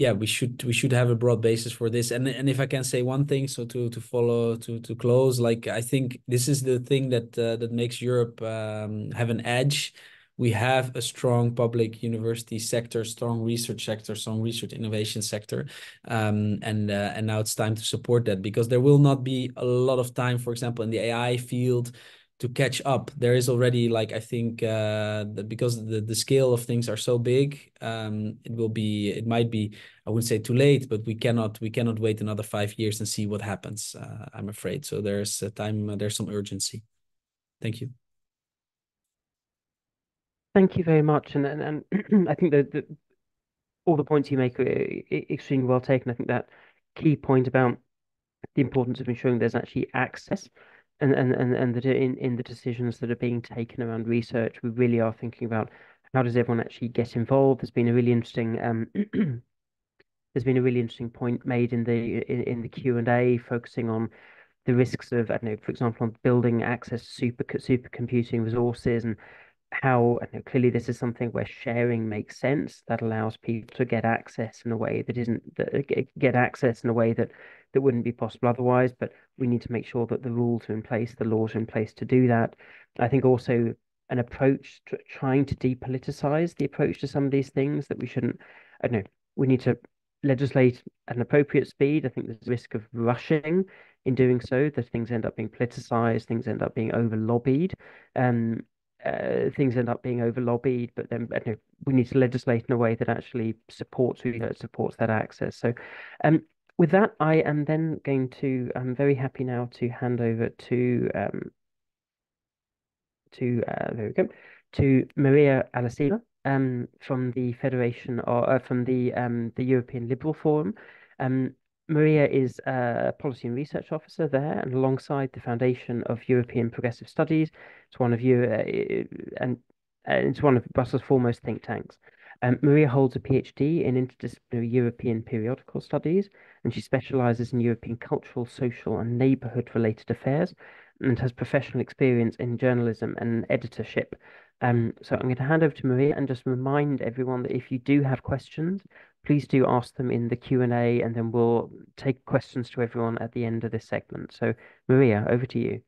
C: yeah, we should we should have a broad basis for this. And and if I can say one thing, so to to follow to to close, like I think this is the thing that uh, that makes Europe um, have an edge. We have a strong public university sector, strong research sector, strong research innovation sector, um, and uh, and now it's time to support that because there will not be a lot of time, for example, in the AI field to catch up. There is already like I think uh, because the the scale of things are so big, um, it will be it might be I wouldn't say too late, but we cannot we cannot wait another five years and see what happens. Uh, I'm afraid. So there's a time there's some urgency. Thank you.
A: Thank you very much, and and, and I think that all the points you make are extremely well taken. I think that key point about the importance of ensuring there's actually access and and and, and that in, in the decisions that are being taken around research, we really are thinking about how does everyone actually get involved. There's been a really interesting um, there's been a really interesting point made in the in, in the Q and A focusing on the risks of I don't know, for example, on building access to super supercomputing resources and how clearly this is something where sharing makes sense that allows people to get access in a way that isn't that get access in a way that that wouldn't be possible otherwise. But we need to make sure that the rules are in place, the laws are in place to do that. I think also an approach to trying to depoliticize the approach to some of these things that we shouldn't. I don't know. We need to legislate at an appropriate speed. I think there's a risk of rushing in doing so, that things end up being politicized, things end up being over lobbied. Um, uh, things end up being over lobbied, but then you know, we need to legislate in a way that actually supports who supports that access. So, um, with that, I am then going to. I'm very happy now to hand over to um, to uh, there we go to Maria Alesina um, from the Federation or uh, from the um, the European Liberal Forum. Um, Maria is a policy and research officer there, and alongside the Foundation of European Progressive Studies, it's one of you, uh, and, and it's one of Brussels' foremost think tanks. Um, Maria holds a PhD in interdisciplinary European periodical studies, and she specializes in European cultural, social, and neighborhood-related affairs, and has professional experience in journalism and editorship. Um, so I'm going to hand over to Maria and just remind everyone that if you do have questions, please do ask them in the Q&A and then we'll take questions to everyone at the end of this segment. So Maria, over to you.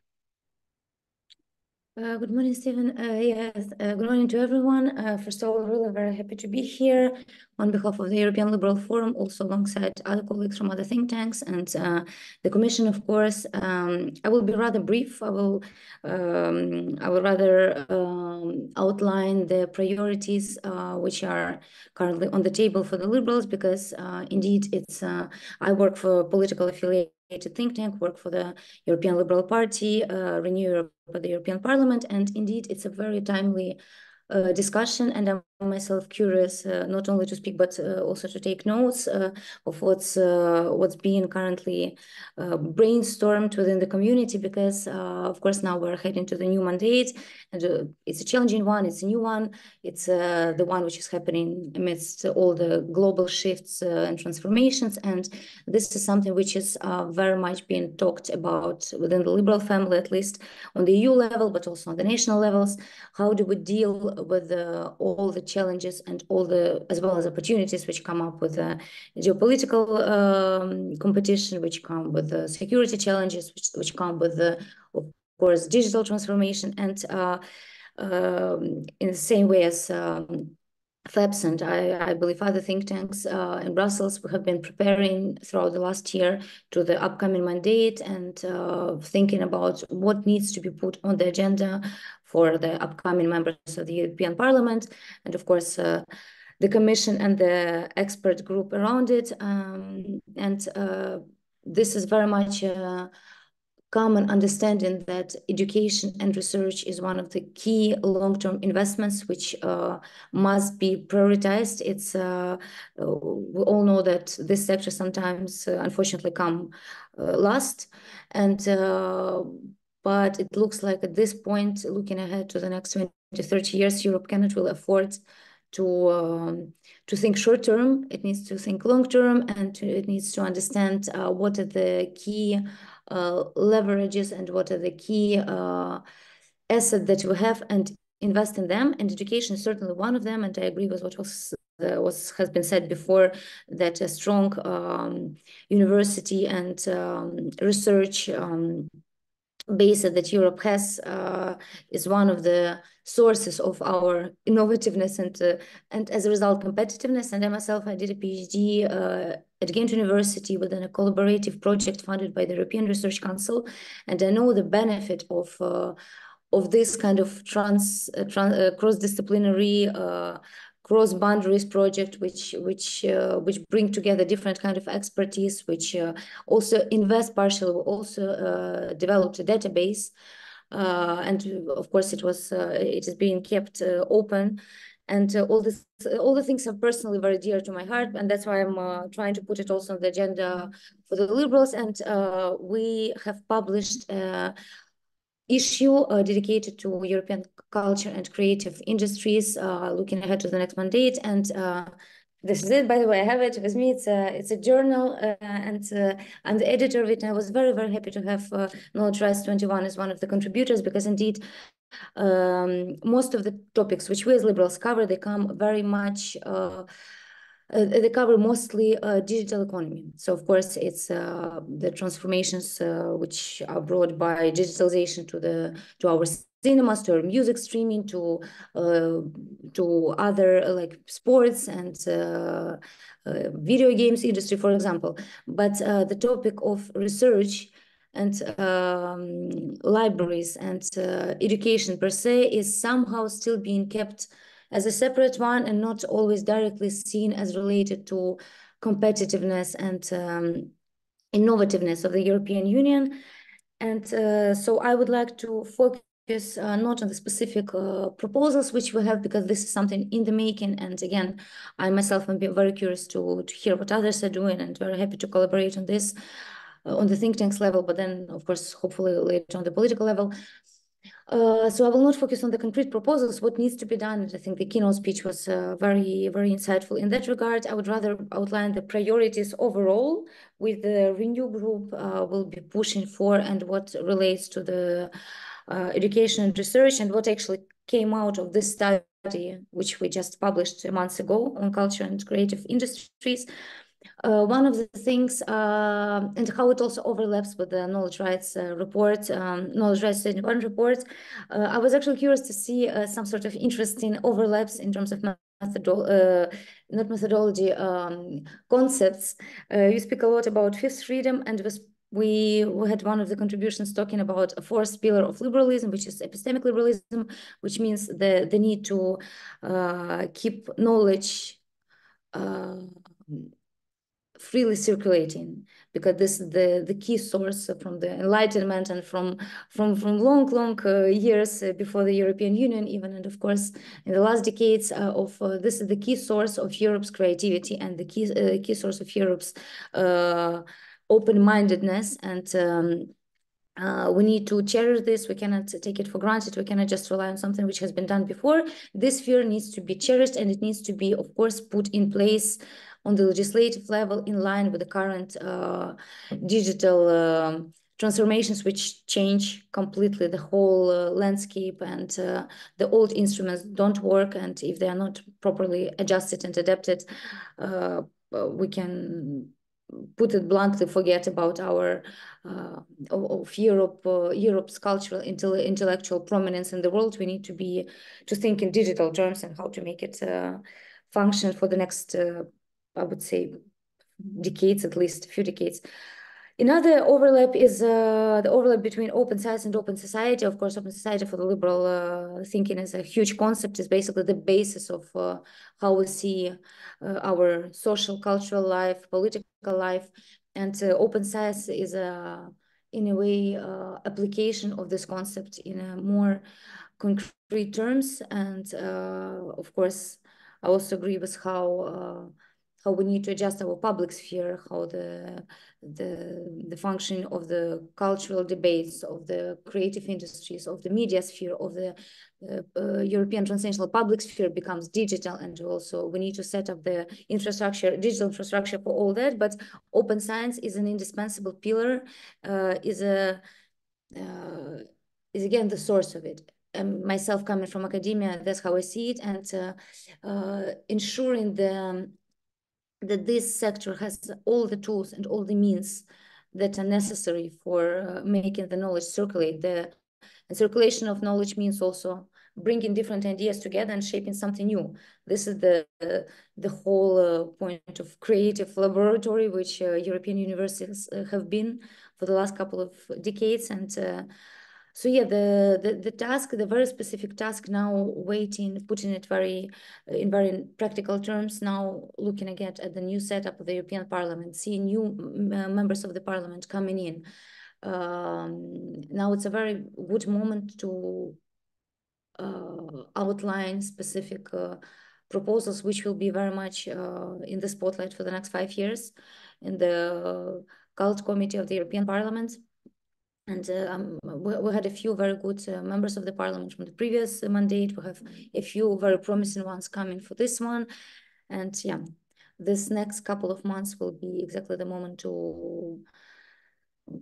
D: Uh, good morning, Stephen. Uh, yes, uh, good morning to everyone. Uh, first of all, really very happy to be here on behalf of the European Liberal Forum, also alongside other colleagues from other think tanks and uh, the Commission, of course. Um, I will be rather brief. I will, um, I will rather um, outline the priorities uh, which are currently on the table for the Liberals, because indeed, it's I work for political affiliate think tank, work for the European Liberal Party, uh, Renew Europe the European Parliament, and indeed it's a very timely uh, discussion and I'm myself curious uh, not only to speak but uh, also to take notes uh, of what's uh, what's being currently uh, brainstormed within the community because of course now we're heading to the new mandate and it's a challenging one it's a new one. It's the one which is happening amidst all the global shifts and transformations and this is something which is very much being talked about within the liberal family at least on the EU level but also on the national levels. How do we deal with all the challenges and all the as well as opportunities which come up with the geopolitical um, competition, which come with the security challenges, which, which come with the of course digital transformation, and uh, um, in the same way as um, FEPS and I, I, believe other think tanks uh, in Brussels we have been preparing throughout the last year to the upcoming mandate and uh, thinking about what needs to be put on the agenda for the upcoming members of the European Parliament and of course uh, the Commission and the expert group around it. Um, and uh, this is very much a common understanding that education and research is one of the key long-term investments which uh, must be prioritized. It's uh, we all know that this sector sometimes uh, unfortunately come uh, last, and but it looks like at this point, looking ahead to the next 20 to 30 years, Europe cannot really afford to um, to think short term. It needs to think long term, and to, it needs to understand uh, what are the key uh, leverages and what are the key uh, assets that we have and invest in them. And education is certainly one of them. And I agree with what was was has been said before, that a strong um, university and um, research um, base that Europe has uh, is one of the sources of our innovativeness and uh, and as a result competitiveness. And I myself, I did a PhD uh, at Ghent University within a collaborative project funded by the European Research Council, and I know the benefit of uh, of this kind of trans, uh, trans uh, cross-disciplinary cross boundaries project which which uh, which bring together different kind of expertise which uh, also invest partially also uh, developed a database. Uh, and of course it was uh, it is being kept uh, open. And all this all the things are personally very dear to my heart and that's why i'm trying to put it also on the agenda for the liberals. And we have published issue uh, dedicated to European culture and creative industries, uh, looking ahead to the next mandate. And uh, this is it, by the way, I have it with me. It's a, it's a journal uh, and uh, I'm the editor of it. And I was very, very happy to have uh, Knowledge Rights 21 as one of the contributors because indeed, um, most of the topics which we as liberals cover, they come very much uh, uh, they cover mostly uh, digital economy. So of course, it's uh, the transformations uh, which are brought by digitalization to the to our cinemas, to our music streaming, to uh, to other uh, like sports and video games industry, for example. But the topic of research and um, libraries and education per se is somehow still being kept as a separate one and not always directly seen as related to competitiveness and um, innovativeness of the European Union. And uh, so I would like to focus uh, not on the specific uh, proposals which we have, because this is something in the making. And again, I myself am very curious to, to hear what others are doing and very happy to collaborate on this uh, on the think tanks level, but then of course, hopefully later on the political level. Uh, so I will not focus on the concrete proposals, what needs to be done. I think the keynote speech was uh, very, very insightful in that regard. I would rather outline the priorities overall with the Renew group uh, will be pushing for and what relates to the uh, education and research and what actually came out of this study, which we just published months ago on culture and creative industries. Uh, one of the things uh, and how it also overlaps with the knowledge rights uh, report, um, knowledge rights 21 report. Uh, I was actually curious to see uh, some sort of interesting overlaps in terms of methodology, uh, not methodology, um, concepts. you speak a lot about fifth freedom and we, we had one of the contributions talking about a fourth pillar of liberalism, which is epistemic liberalism, which means the, the need to keep knowledge freely circulating because this is the the key source from the enlightenment and from from from long long uh, years uh, before the european union even and of course in the last decades uh, of uh, this is the key source of europe's creativity and the key uh, key source of europe's uh, open-mindedness and um, uh, we need to cherish this. We cannot take it for granted. We cannot just rely on something which has been done before. This fear needs to be cherished and it needs to be, of course, put in place on the legislative level in line with the current uh, digital uh, transformations which change completely the whole uh, landscape and uh, the old instruments don't work and if they are not properly adjusted and adapted uh, we can put it bluntly forget about our uh, of Europe Europe's cultural intellectual prominence in the world. We need to be to think in digital terms and how to make it function for the next I would say, decades, at least a few decades. Another overlap is uh, the overlap between open science and open society. Of course, open society for the liberal uh, thinking is a huge concept, is basically the basis of uh, how we see uh, our social, cultural life, political life. And uh, open science is, a, in a way, uh, application of this concept in a more concrete terms. And of course, I also agree with how how we need to adjust our public sphere, how the the the function of the cultural debates, of the creative industries, of the media sphere, of the uh, uh, European transnational public sphere becomes digital, and also we need to set up the infrastructure, digital infrastructure for all that. But open science is an indispensable pillar, uh, is a uh, is again the source of it um, myself coming from academia, that's how I see it, and uh, uh, ensuring the um, that this sector has all the tools and all the means that are necessary for uh, making the knowledge circulate. The circulation of knowledge means also bringing different ideas together and shaping something new. This is the uh, the whole uh, point of creative laboratory, which uh, European universities uh, have been for the last couple of decades, and so yeah, the, the the task, the very specific task now waiting, putting it very in very practical terms. Now looking again at the new setup of the European Parliament, seeing new members of the Parliament coming in. Um, now it's a very good moment to uh, outline specific uh, proposals, which will be very much uh, in the spotlight for the next five years in the Cult Committee of the European Parliament. And uh, um, we, we, had a few very good uh, members of the parliament from the previous mandate. We have a few very promising ones coming for this one. And yeah, this next couple of months will be exactly the moment to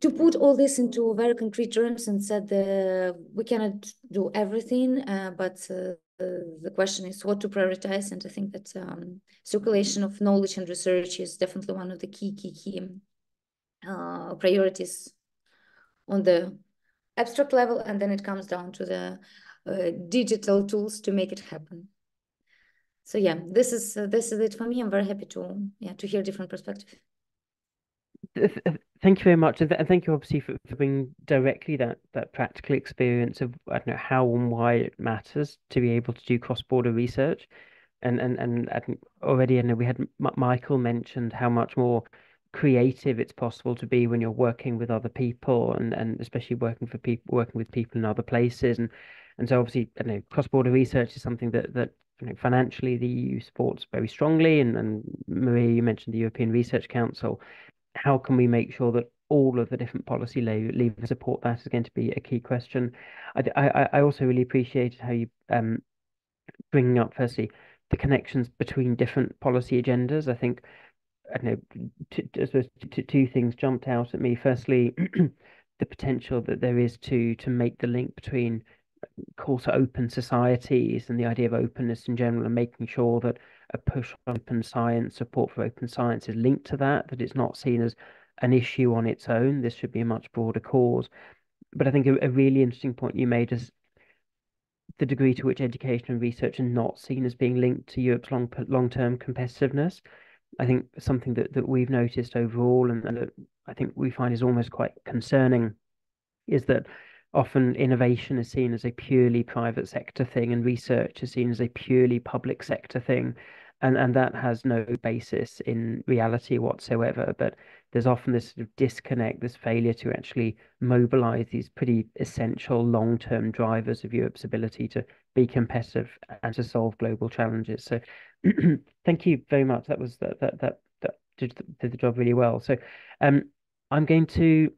D: to put all this into very concrete terms and said the, we cannot do everything, uh, but uh, the question is what to prioritize. And I think that um, circulation of knowledge and research is definitely one of the key, key, key uh, priorities on the abstract level, and then it comes down to the uh, digital tools to make it happen. So yeah, this is uh, this is it for me. I'm very happy to yeah to hear different perspectives.
A: Thank you very much, and thank you obviously for, for bringing directly that that practical experience of I don't know how and why it matters to be able to do cross border research, and and and, and already I know we had M Michael mentioned how much more creative it's possible to be when you're working with other people and, and especially working for people working with people in other places. And and so obviously you know cross-border research is something that that you know, financially the EU supports very strongly. And and Maria you mentioned the European Research Council. How can we make sure that all of the different policy levers support that is going to be a key question. I, I, I also really appreciated how you um bringing up firstly the connections between different policy agendas. I think I don't know, two, two, two things jumped out at me. Firstly, the potential that there is to to make the link between calls to open societies and the idea of openness in general, and making sure that a push on open science, support for open science, is linked to that. That it's not seen as an issue on its own. This should be a much broader cause. But I think a, a really interesting point you made is the degree to which education and research are not seen as being linked to Europe's long long term competitiveness. I think something that, that we've noticed overall and, that I think we find is almost quite concerning is that often innovation is seen as a purely private sector thing and research is seen as a purely public sector thing. And and that has no basis in reality whatsoever. But there's often this sort of disconnect this failure to actually mobilize these pretty essential long-term drivers of Europe's ability to be competitive and to solve global challenges. So thank you very much. That was that that that, that did, did the job really well. So, um, I'm going to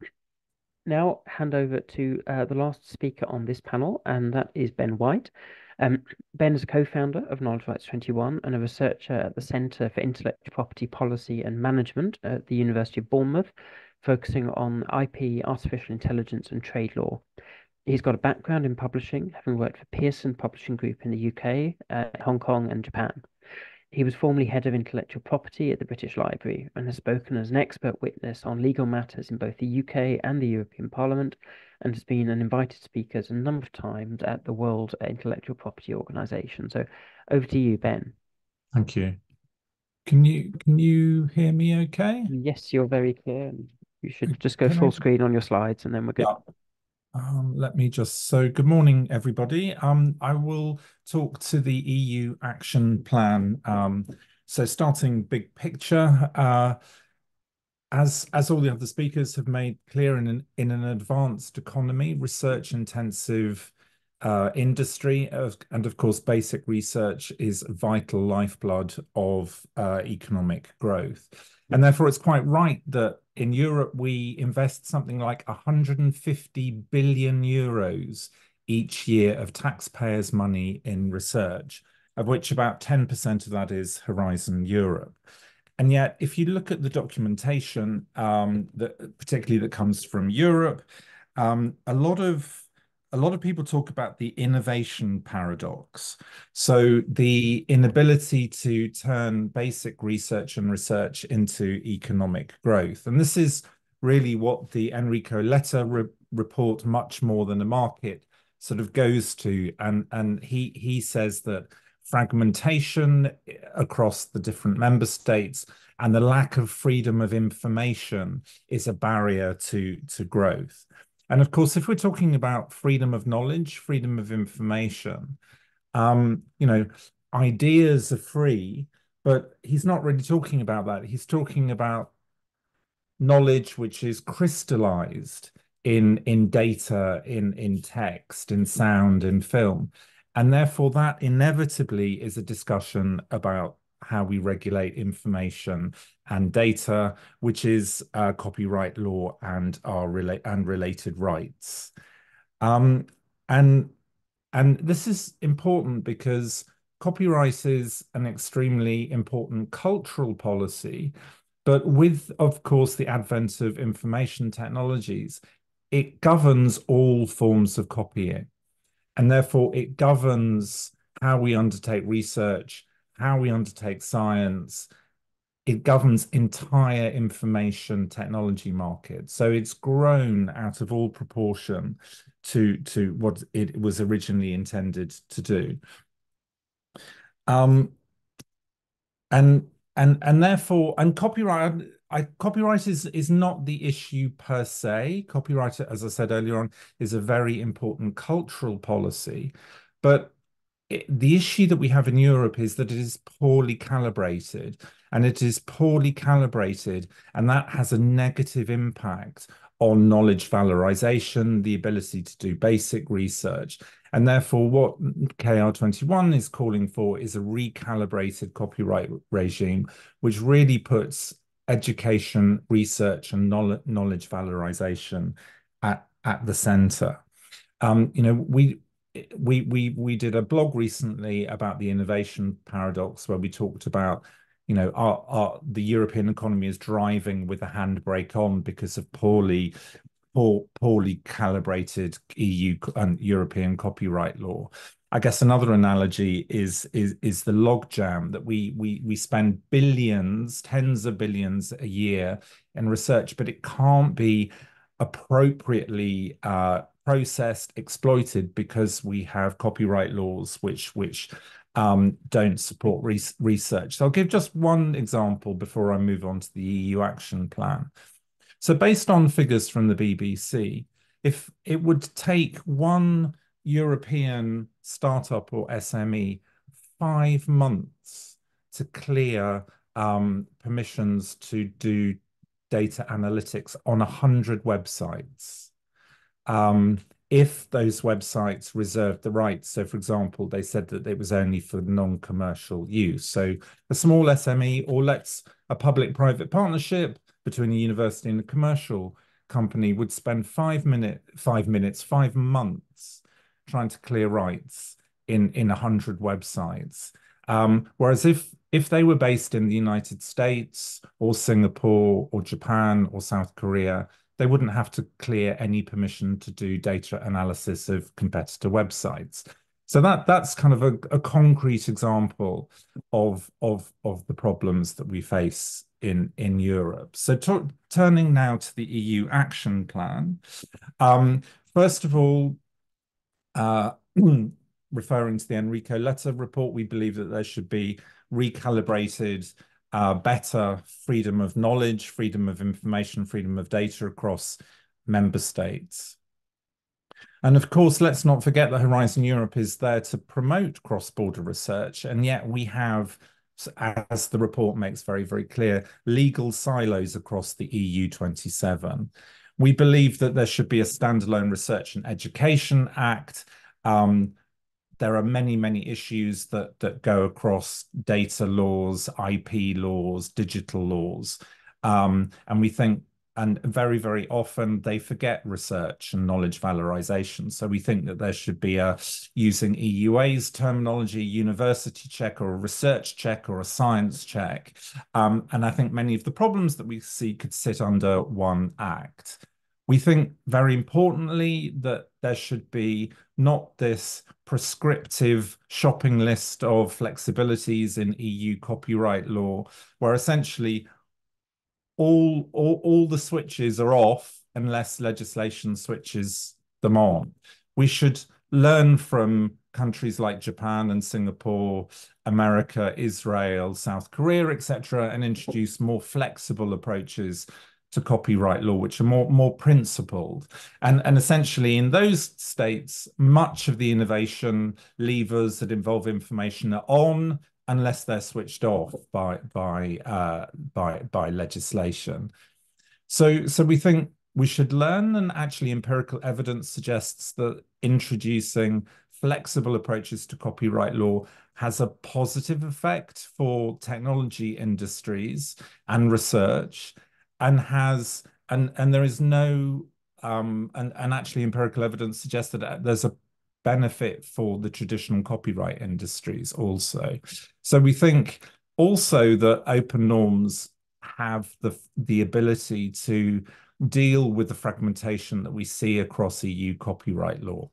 A: now hand over to uh, the last speaker on this panel, and that is Ben White. Um, ben is a co-founder of Knowledge Rights 21 and a researcher at the Centre for Intellectual Property Policy and Management at the University of Bournemouth, focusing on IP, artificial intelligence, and trade law. He's got a background in publishing, having worked for Pearson Publishing Group in the UK, uh, Hong Kong, and Japan. He was formerly head of intellectual property at the British Library and has spoken as an expert witness on legal matters in both the UK and the European Parliament and has been an invited speaker a number of times at the World Intellectual Property Organization. So over to you, Ben.
E: Thank you. Can you can you hear me okay?
A: Yes, you're very clear. You should just go can full I... screen on your slides and then we're good. Yeah.
E: Um, let me just, so good morning, everybody. Um, I will talk to the EU action plan. Um, so starting big picture, uh, as, as all the other speakers have made clear in an, in an advanced economy, research intensive uh, industry, of, and of course, basic research is vital lifeblood of uh, economic growth. And therefore, it's quite right that in Europe, we invest something like 150 billion euros each year of taxpayers' money in research, of which about 10% of that is Horizon Europe. And yet, if you look at the documentation, um, that particularly that comes from Europe, um, a lot of a lot of people talk about the innovation paradox. So the inability to turn basic research and research into economic growth. And this is really what the Enrico Letta re report, much more than the market, sort of goes to. And, and he, he says that fragmentation eh, across the different member states and the lack of freedom of information is a barrier to, to growth. And of course, if we're talking about freedom of knowledge, freedom of information, um, you know, ideas are free, but he's not really talking about that. He's talking about knowledge which is crystallized in in data, in in text, in sound, in film. And therefore that inevitably is a discussion about how we regulate information and data, which is uh, copyright law and our relate and related rights. Um, and and this is important because copyright is an extremely important cultural policy, but with, of course, the advent of information technologies, it governs all forms of copying. And therefore, it governs how we undertake research, how we undertake science. It governs entire information technology markets. So it's grown out of all proportion to, to what it was originally intended to do. Um, and and and therefore and copyright I, copyright is is not the issue per se. Copyright, as I said earlier on, is a very important cultural policy, but the issue that we have in Europe is that it is poorly calibrated, and it is poorly calibrated, and that has a negative impact on knowledge valorization, the ability to do basic research. And therefore, what KR21 is calling for is a recalibrated copyright regime, which really puts education, research, and knowledge valorization at, at the center. Um, you know, we we we we did a blog recently about the innovation paradox where we talked about you know our, our the European economy is driving with a handbrake on because of poorly poor, poorly calibrated EU and European copyright law. I guess another analogy is is is the logjam that we we we spend billions, tens of billions a year in research, but it can't be appropriately uh, processed, exploited because we have copyright laws which which um, don't support re research. So I'll give just one example before I move on to the EU action plan. So based on figures from the BBC, if it would take one European startup or SME five months to clear um, permissions to do data analytics on 100 websites. Um, if those websites reserved the rights, so for example, they said that it was only for non-commercial use. So a small SME, or let's a public-private partnership between a university and a commercial company would spend five minute, five minutes, five months trying to clear rights in in a hundred websites. Um, whereas if if they were based in the United States or Singapore or Japan or South Korea, they wouldn't have to clear any permission to do data analysis of competitor websites. So that that's kind of a, a concrete example of of of the problems that we face in in Europe. So turning now to the EU action plan. Um, first of all, uh, referring to the Enrico Letta report, we believe that there should be recalibrated, uh, better freedom of knowledge, freedom of information, freedom of data across member states. And of course, let's not forget that Horizon Europe is there to promote cross-border research, and yet we have, as the report makes very, very clear, legal silos across the EU 27. We believe that there should be a standalone Research and Education Act. Um, there are many, many issues that that go across data laws, IP laws, digital laws, um, and we think, and very, very often they forget research and knowledge valorization. So we think that there should be a using EUA's terminology, university check or a research check or a science check, um, and I think many of the problems that we see could sit under one act. We think very importantly that there should be not this prescriptive shopping list of flexibilities in EU copyright law, where essentially all, all, all the switches are off unless legislation switches them on. We should learn from countries like Japan and Singapore, America, Israel, South Korea, etc., and introduce more flexible approaches to copyright law, which are more more principled. And, and essentially in those states, much of the innovation levers that involve information are on unless they're switched off by by uh, by by legislation. So so we think we should learn, and actually empirical evidence suggests that introducing flexible approaches to copyright law has a positive effect for technology industries and research and has and and there is no um and and actually empirical evidence suggests that there's a benefit for the traditional copyright industries also. So we think also that open norms have the the ability to deal with the fragmentation that we see across EU copyright law.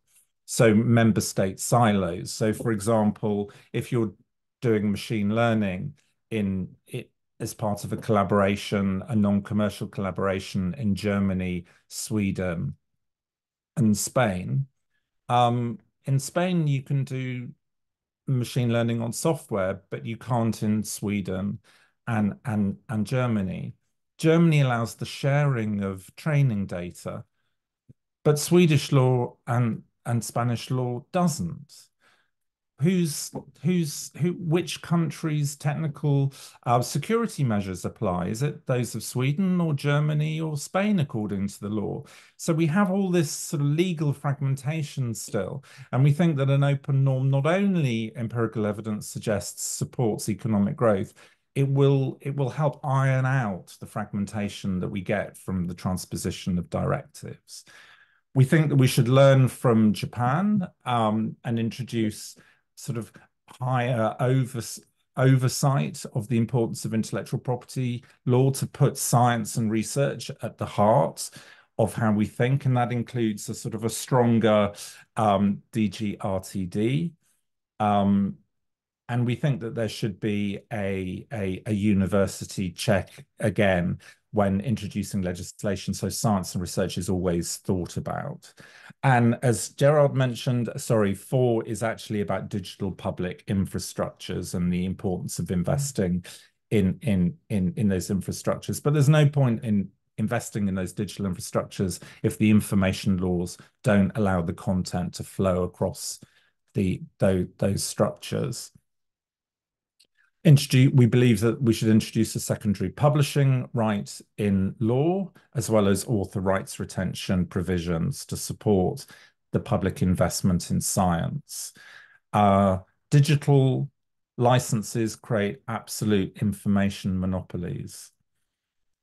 E: So member state silos. So for example if you're doing machine learning in it as part of a collaboration, a non-commercial collaboration in Germany, Sweden, and Spain. Um, in Spain, you can do machine learning on software, but you can't in Sweden and and and Germany. Germany allows the sharing of training data, but Swedish law and and Spanish law doesn't who's who's who which countries technical uh, security measures apply? Is it those of sweden or germany or spain according to the law? So we have all this sort of legal fragmentation still and we think that an open norm not only empirical evidence suggests supports economic growth it will it will help iron out the fragmentation that we get from the transposition of directives. We think that we should learn from japan um, and introduce sort of higher over, oversight of the importance of intellectual property law to put science and research at the heart of how we think, and that includes a sort of a stronger um, DG RTD. Um, and we think that there should be a, a, a university check again when introducing legislation. So science and research is always thought about. And as Gerard mentioned, sorry, four is actually about digital public infrastructures and the importance of mm-hmm. investing in, in, in, in those infrastructures. But there's no point in investing in those digital infrastructures if the information laws don't allow the content to flow across the those, those structures introduce we believe that we should introduce a secondary publishing right in law as well as author rights retention provisions to support the public investment in science. Uh, digital licenses create absolute information monopolies.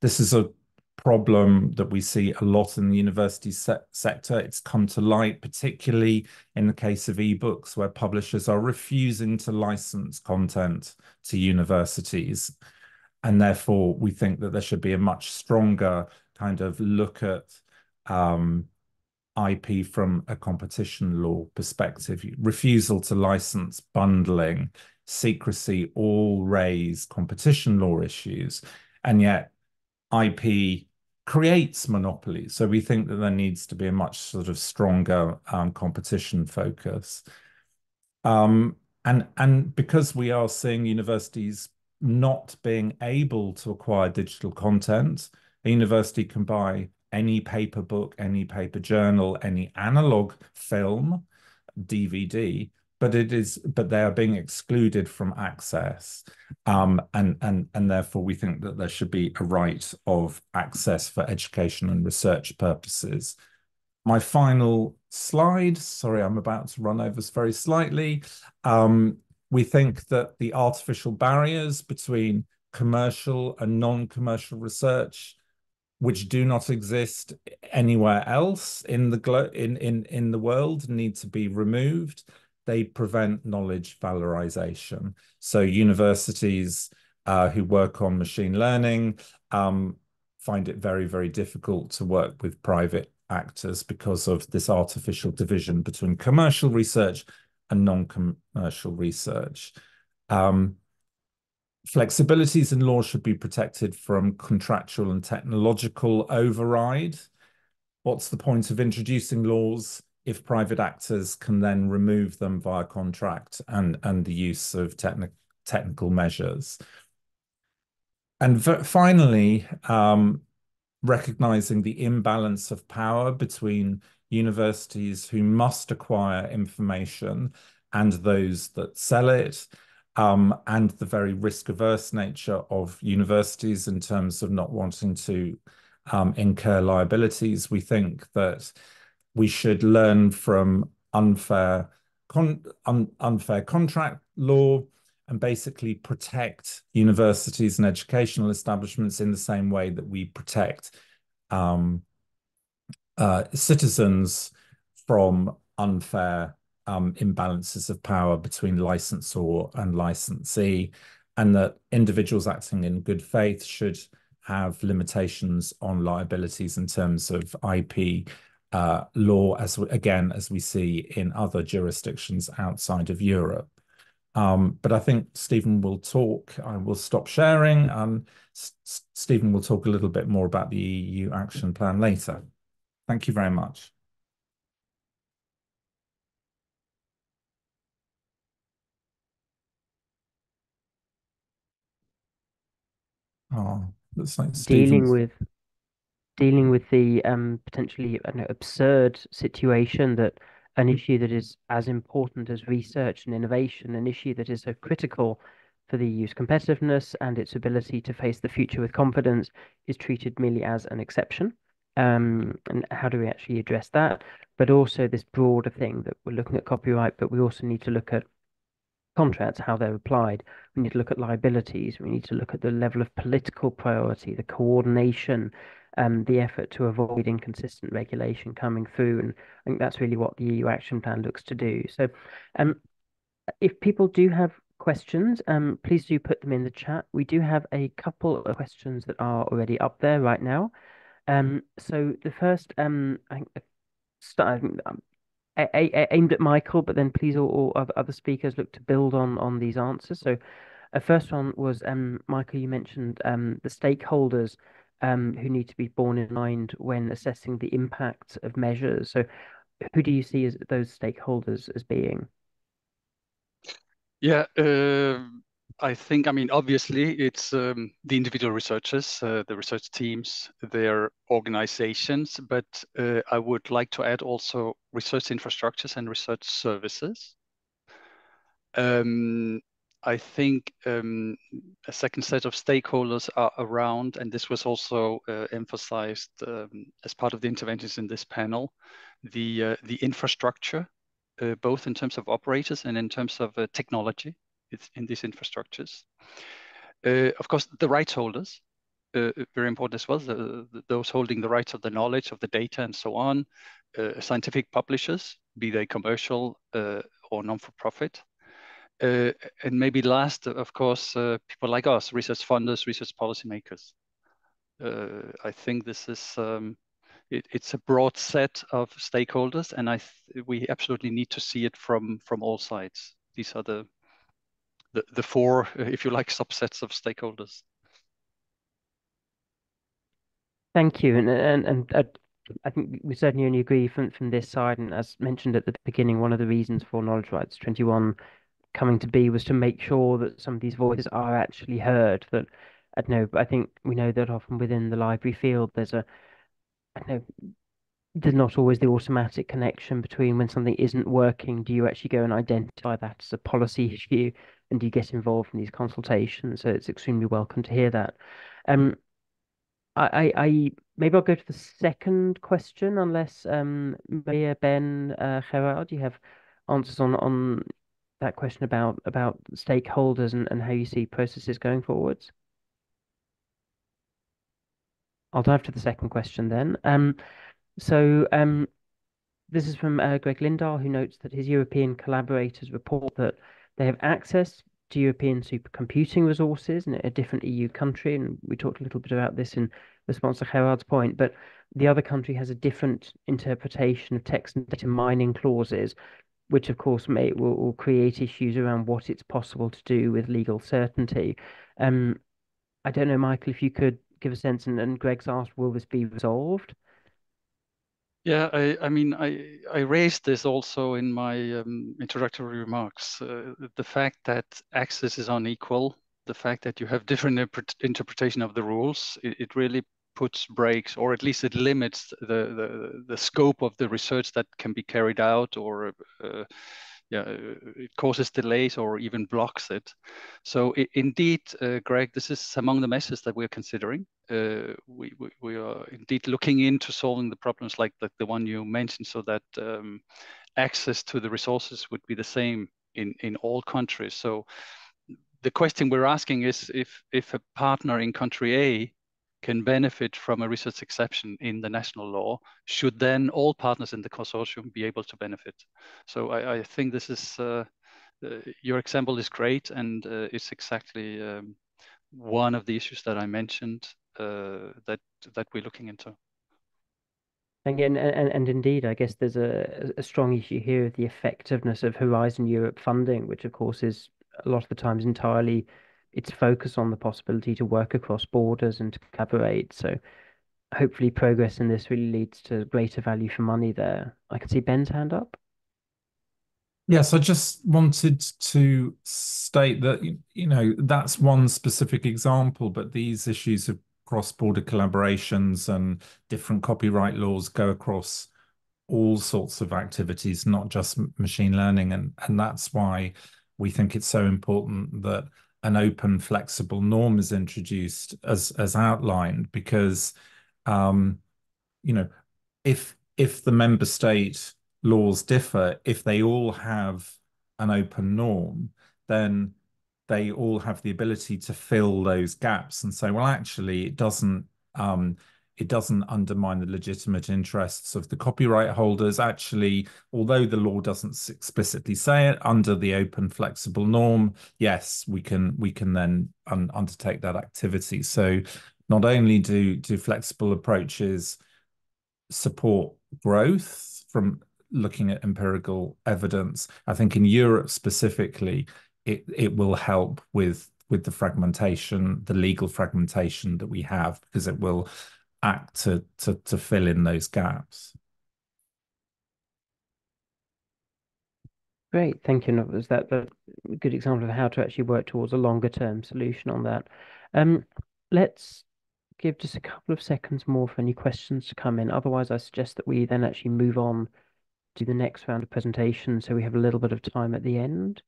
E: This is a problem that we see a lot in the university se sector. It's come to light, particularly in the case of ebooks, where publishers are refusing to license content to universities. And therefore, we think that there should be a much stronger kind of look at um, IP from a competition law perspective. Refusal to license, bundling, secrecy all raise competition law issues. And yet, IP creates monopolies. So we think that there needs to be a much sort of stronger um, competition focus. Um, and, and because we are seeing universities not being able to acquire digital content, a university can buy any paper book, any paper journal, any analog film, DVD, but it is but they are being excluded from access um, and and and therefore we think that there should be a right of access for education and research purposes. My final slide sorry i'm about to run over very slightly. Um, we think that the artificial barriers between commercial and non-commercial research which do not exist anywhere else in the glo- in in in the world need to be removed they prevent knowledge valorization. So universities uh, who work on machine learning, um, find it very, very difficult to work with private actors because of this artificial division between commercial research and non-commercial research. Um, flexibilities in law should be protected from contractual and technological override. What's the point of introducing laws if private actors can then remove them via contract and, and the use of techni technical measures? And finally, um, recognizing the imbalance of power between universities who must acquire information and those that sell it, um, and the very risk-averse nature of universities in terms of not wanting to um, incur liabilities. We think that we should learn from unfair con un unfair contract law and basically protect universities and educational establishments in the same way that we protect um, uh, citizens from unfair um, imbalances of power between licensor and licensee, and that individuals acting in good faith should have limitations on liabilities in terms of IP uh, law, as again, as we see in other jurisdictions outside of Europe. Um, but I think Stephen will talk. I will stop sharing. Um, Stephen will talk a little bit more about the EU action plan later. Thank you very much. Oh, looks like
A: dealing with dealing with the um, potentially know, absurd situation that an issue that is as important as research and innovation, an issue that is so critical for the EU's competitiveness and its ability to face the future with confidence, is treated merely as an exception. Um, and how do we actually address that? But also this broader thing that we're looking at copyright, but we also need to look at contracts, how they're applied. We need to look at liabilities. We need to look at the level of political priority, the coordination, um, the effort to avoid inconsistent regulation coming through. And I think that's really what the EU action plan looks to do. So um, if people do have questions, um, please do put them in the chat. We do have a couple of questions that are already up there right now. Um, so the first, um, I think, start, um, aimed at Michael, but then please all, all other speakers look to build on on these answers. So, a uh, first one was um, Michael. You mentioned um, the stakeholders um, who need to be borne in mind when assessing the impact of measures. So, who do you see as those stakeholders as being?
B: Yeah, uh, I think, I mean, obviously, it's um, the individual researchers, uh, the research teams, their organizations, but uh, I would like to add also research infrastructures and research services. Um, I think um, a second set of stakeholders are around, and this was also uh, emphasized um, as part of the interventions in this panel, the, uh, the infrastructure, uh, both in terms of operators and in terms of uh, technology in these infrastructures. Uh, of course, the rights holders, uh, very important as well, the, the, those holding the rights of the knowledge, of the data and so on, scientific publishers, be they commercial or non-for-profit, uh, and maybe last, of course, uh, people like us, research funders, research policymakers. Uh, I think this is um, it, it's a broad set of stakeholders, and I we absolutely need to see it from from all sides. These are the the, the four, if you like, subsets of stakeholders.
A: Thank you, and and and. Uh, I think we certainly only agree from, from this side, and as mentioned at the beginning, one of the reasons for Knowledge Rights 21 coming to be was to make sure that some of these voices are actually heard. That I don't know, but I think we know that often within the library field, there's a I don't know, there's not always the automatic connection between when something isn't working. Do you actually go and identify that as a policy issue, and do you get involved in these consultations? So it's extremely welcome to hear that. Um, I, I, I maybe I'll go to the second question, unless um, Maria Ben uh, Gerard, you have answers on on that question about about stakeholders and, and how you see processes going forwards? I'll dive to the second question then. Um, so um, this is from uh, Greg Lindahl, who notes that his European collaborators report that they have access to European supercomputing resources in a different EU country, and we talked a little bit about this in response to Gerard's point, but the other country has a different interpretation of text and data mining clauses, which of course may will, will create issues around what it's possible to do with legal certainty. Um, I don't know, Michael, if you could give a sense, and, and Greg's asked, will this be resolved?
B: Yeah, I, I mean, I, I raised this also in my um, introductory remarks. Uh, the fact that access is unequal, the fact that you have different interpretation of the rules, it, it really puts brakes, or at least it limits the, the, the scope of the research that can be carried out or uh, yeah, uh, it causes delays or even blocks it. So it, indeed, uh, Greg, this is among the measures that we're considering. Uh, we, we, we, are indeed looking into solving the problems like the, the one you mentioned so that um, access to the resources would be the same in, in all countries. So the question we're asking is if, if a partner in country A can benefit from a research exception in the national law, should then all partners in the consortium be able to benefit? So I, I think this is, uh, uh, your example is great and uh, it's exactly um, one of the issues that I mentioned uh, that, that we're looking into.
A: Again, and, and indeed, I guess there's a, a strong issue here of the effectiveness of Horizon Europe funding, which of course is a lot of the times entirely its focus on the possibility to work across borders and to collaborate. So hopefully progress in this really leads to greater value for money there. I can see Ben's hand up.
E: Yes, I just wanted to state that, you know, that's one specific example, but these issues of cross-border collaborations and different copyright laws go across all sorts of activities, not just machine learning. And, and that's why we think it's so important that an open, flexible norm is introduced as as outlined, because um, you know, if if the member state laws differ, if they all have an open norm, then they all have the ability to fill those gaps. And say, well, actually, it doesn't um, it doesn't undermine the legitimate interests of the copyright holders. Actually, although the law doesn't explicitly say it, under the open flexible norm, yes, we can we can then un undertake that activity. So not only do do flexible approaches support growth from looking at empirical evidence, I think in Europe specifically, it it will help with with the fragmentation, the legal fragmentation that we have, because it will act to to to fill in those gaps.
A: Great, thank you. That Was that a good example of how to actually work towards a longer term solution on that? Um, let's give just a couple of seconds more for any questions to come in. Otherwise, I suggest that we then actually move on to the next round of presentations so we have a little bit of time at the end.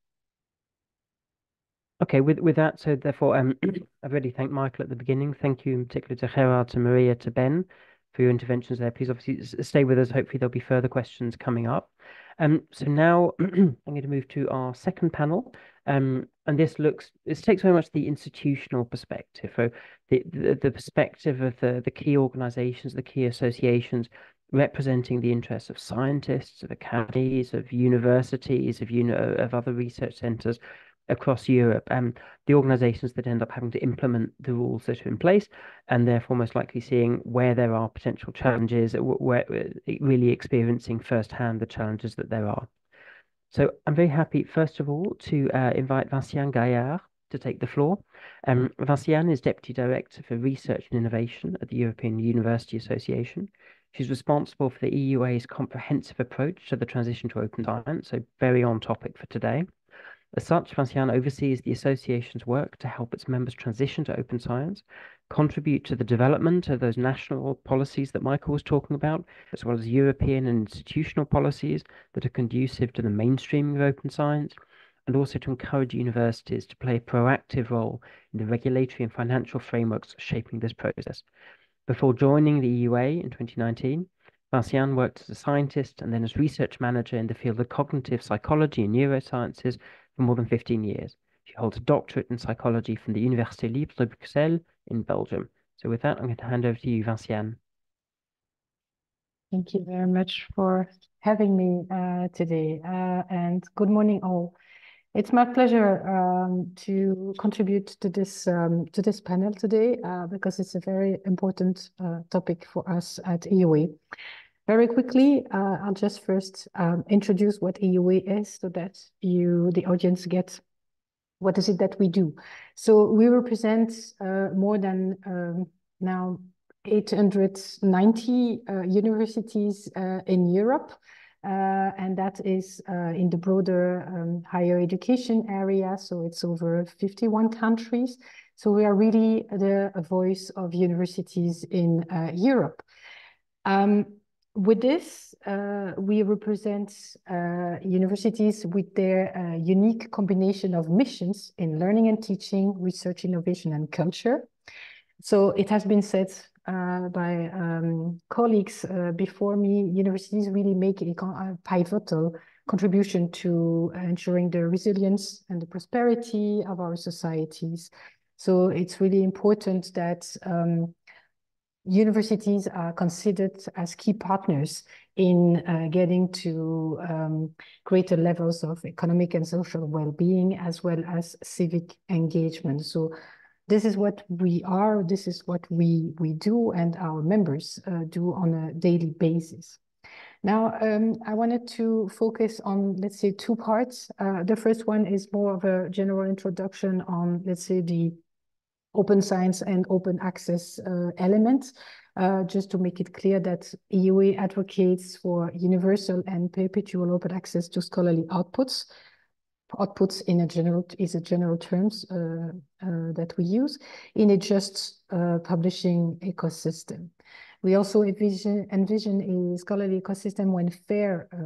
A: Okay, with with that, so therefore, um, I've already thanked Michael at the beginning. Thank you in particular to Gerard, to Maria, to Ben for your interventions there. Please obviously stay with us. Hopefully there'll be further questions coming up. Um, so now I'm going to move to our second panel. Um, and this looks, this takes very much the institutional perspective, so the, the, the perspective of the, the key organizations, the key associations representing the interests of scientists, of academies, of universities, of, uni of other research centers across Europe, um, the organizations that end up having to implement the rules that are in place, and therefore most likely seeing where there are potential challenges, where really experiencing firsthand the challenges that there are. So I'm very happy, first of all, to uh, invite Vinciane Gaillard to take the floor. Um, is Deputy Director for Research and Innovation at the European University Association. She's responsible for the EUA's comprehensive approach to the transition to open science, so very on topic for today. As such, Vinciane oversees the association's work to help its members transition to open science, contribute to the development of those national policies that Michael was talking about, as well as European and institutional policies that are conducive to the mainstreaming of open science, and also to encourage universities to play a proactive role in the regulatory and financial frameworks shaping this process. Before joining the EUA in 2019, Vinciane worked as a scientist and then as research manager in the field of cognitive psychology and neurosciences for more than 15 years. She holds a doctorate in psychology from the Université Libre de Bruxelles in Belgium. So with that, I'm going to hand over to you, Vinciane.
F: Thank you very much for having me uh, today. Uh, and good morning all. It's my pleasure um, to contribute to this um, to this panel today uh, because it's a very important uh, topic for us at EUA. Very quickly, uh, I'll just first um, introduce what EUA is so that you, the audience, get what is it that we do. So we represent uh, more than um, now 890 uh, universities uh, in Europe. Uh, and that is uh, in the broader um, higher education area. So it's over 51 countries. So we are really the voice of universities in Europe. Um, with this, uh, we represent uh, universities with their uh, unique combination of missions in learning and teaching, research, innovation, and culture. So it has been said uh, by um, colleagues uh, before me, universities really make a, pivotal contribution to ensuring the resilience and the prosperity of our societies. So it's really important that um, universities are considered as key partners in uh, getting to um, greater levels of economic and social well-being as well as civic engagement. So this is what we are, this is what we, we do and our members uh, do on a daily basis. Now, um, I wanted to focus on, let's say, two parts. Uh, the first one is more of a general introduction on, let's say, the open science and open access uh, elements, uh, just to make it clear that EUA advocates for universal and perpetual open access to scholarly outputs. Outputs in a general is a general terms uh, uh that we use in a just uh, publishing ecosystem. We also envision, envision a scholarly ecosystem when fair uh,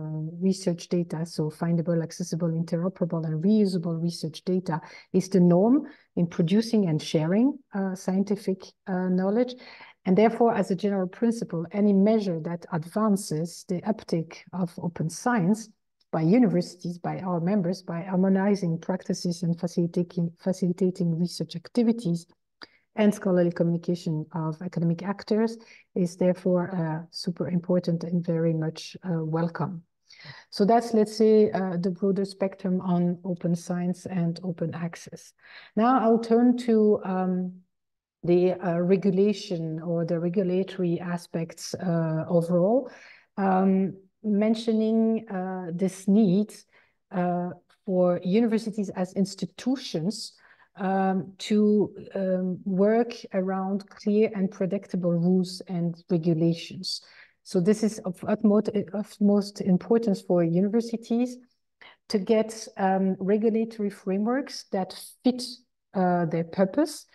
F: research data, so findable, accessible, interoperable, and reusable research data is the norm in producing and sharing uh, scientific uh, knowledge. And therefore, as a general principle, any measure that advances the uptake of open science by universities, by our members, by harmonizing practices and facilitating, facilitating research activities and scholarly communication of academic actors is therefore uh, super important and very much uh, welcome. So that's, let's say, uh, the broader spectrum on open science and open access. Now I'll turn to um, the uh, regulation or the regulatory aspects uh, overall, um, mentioning uh, this need for universities as institutions um, to um, work around clear and predictable rules and regulations. So this is of utmost, utmost importance for universities to get um, regulatory frameworks that fit uh, their purpose,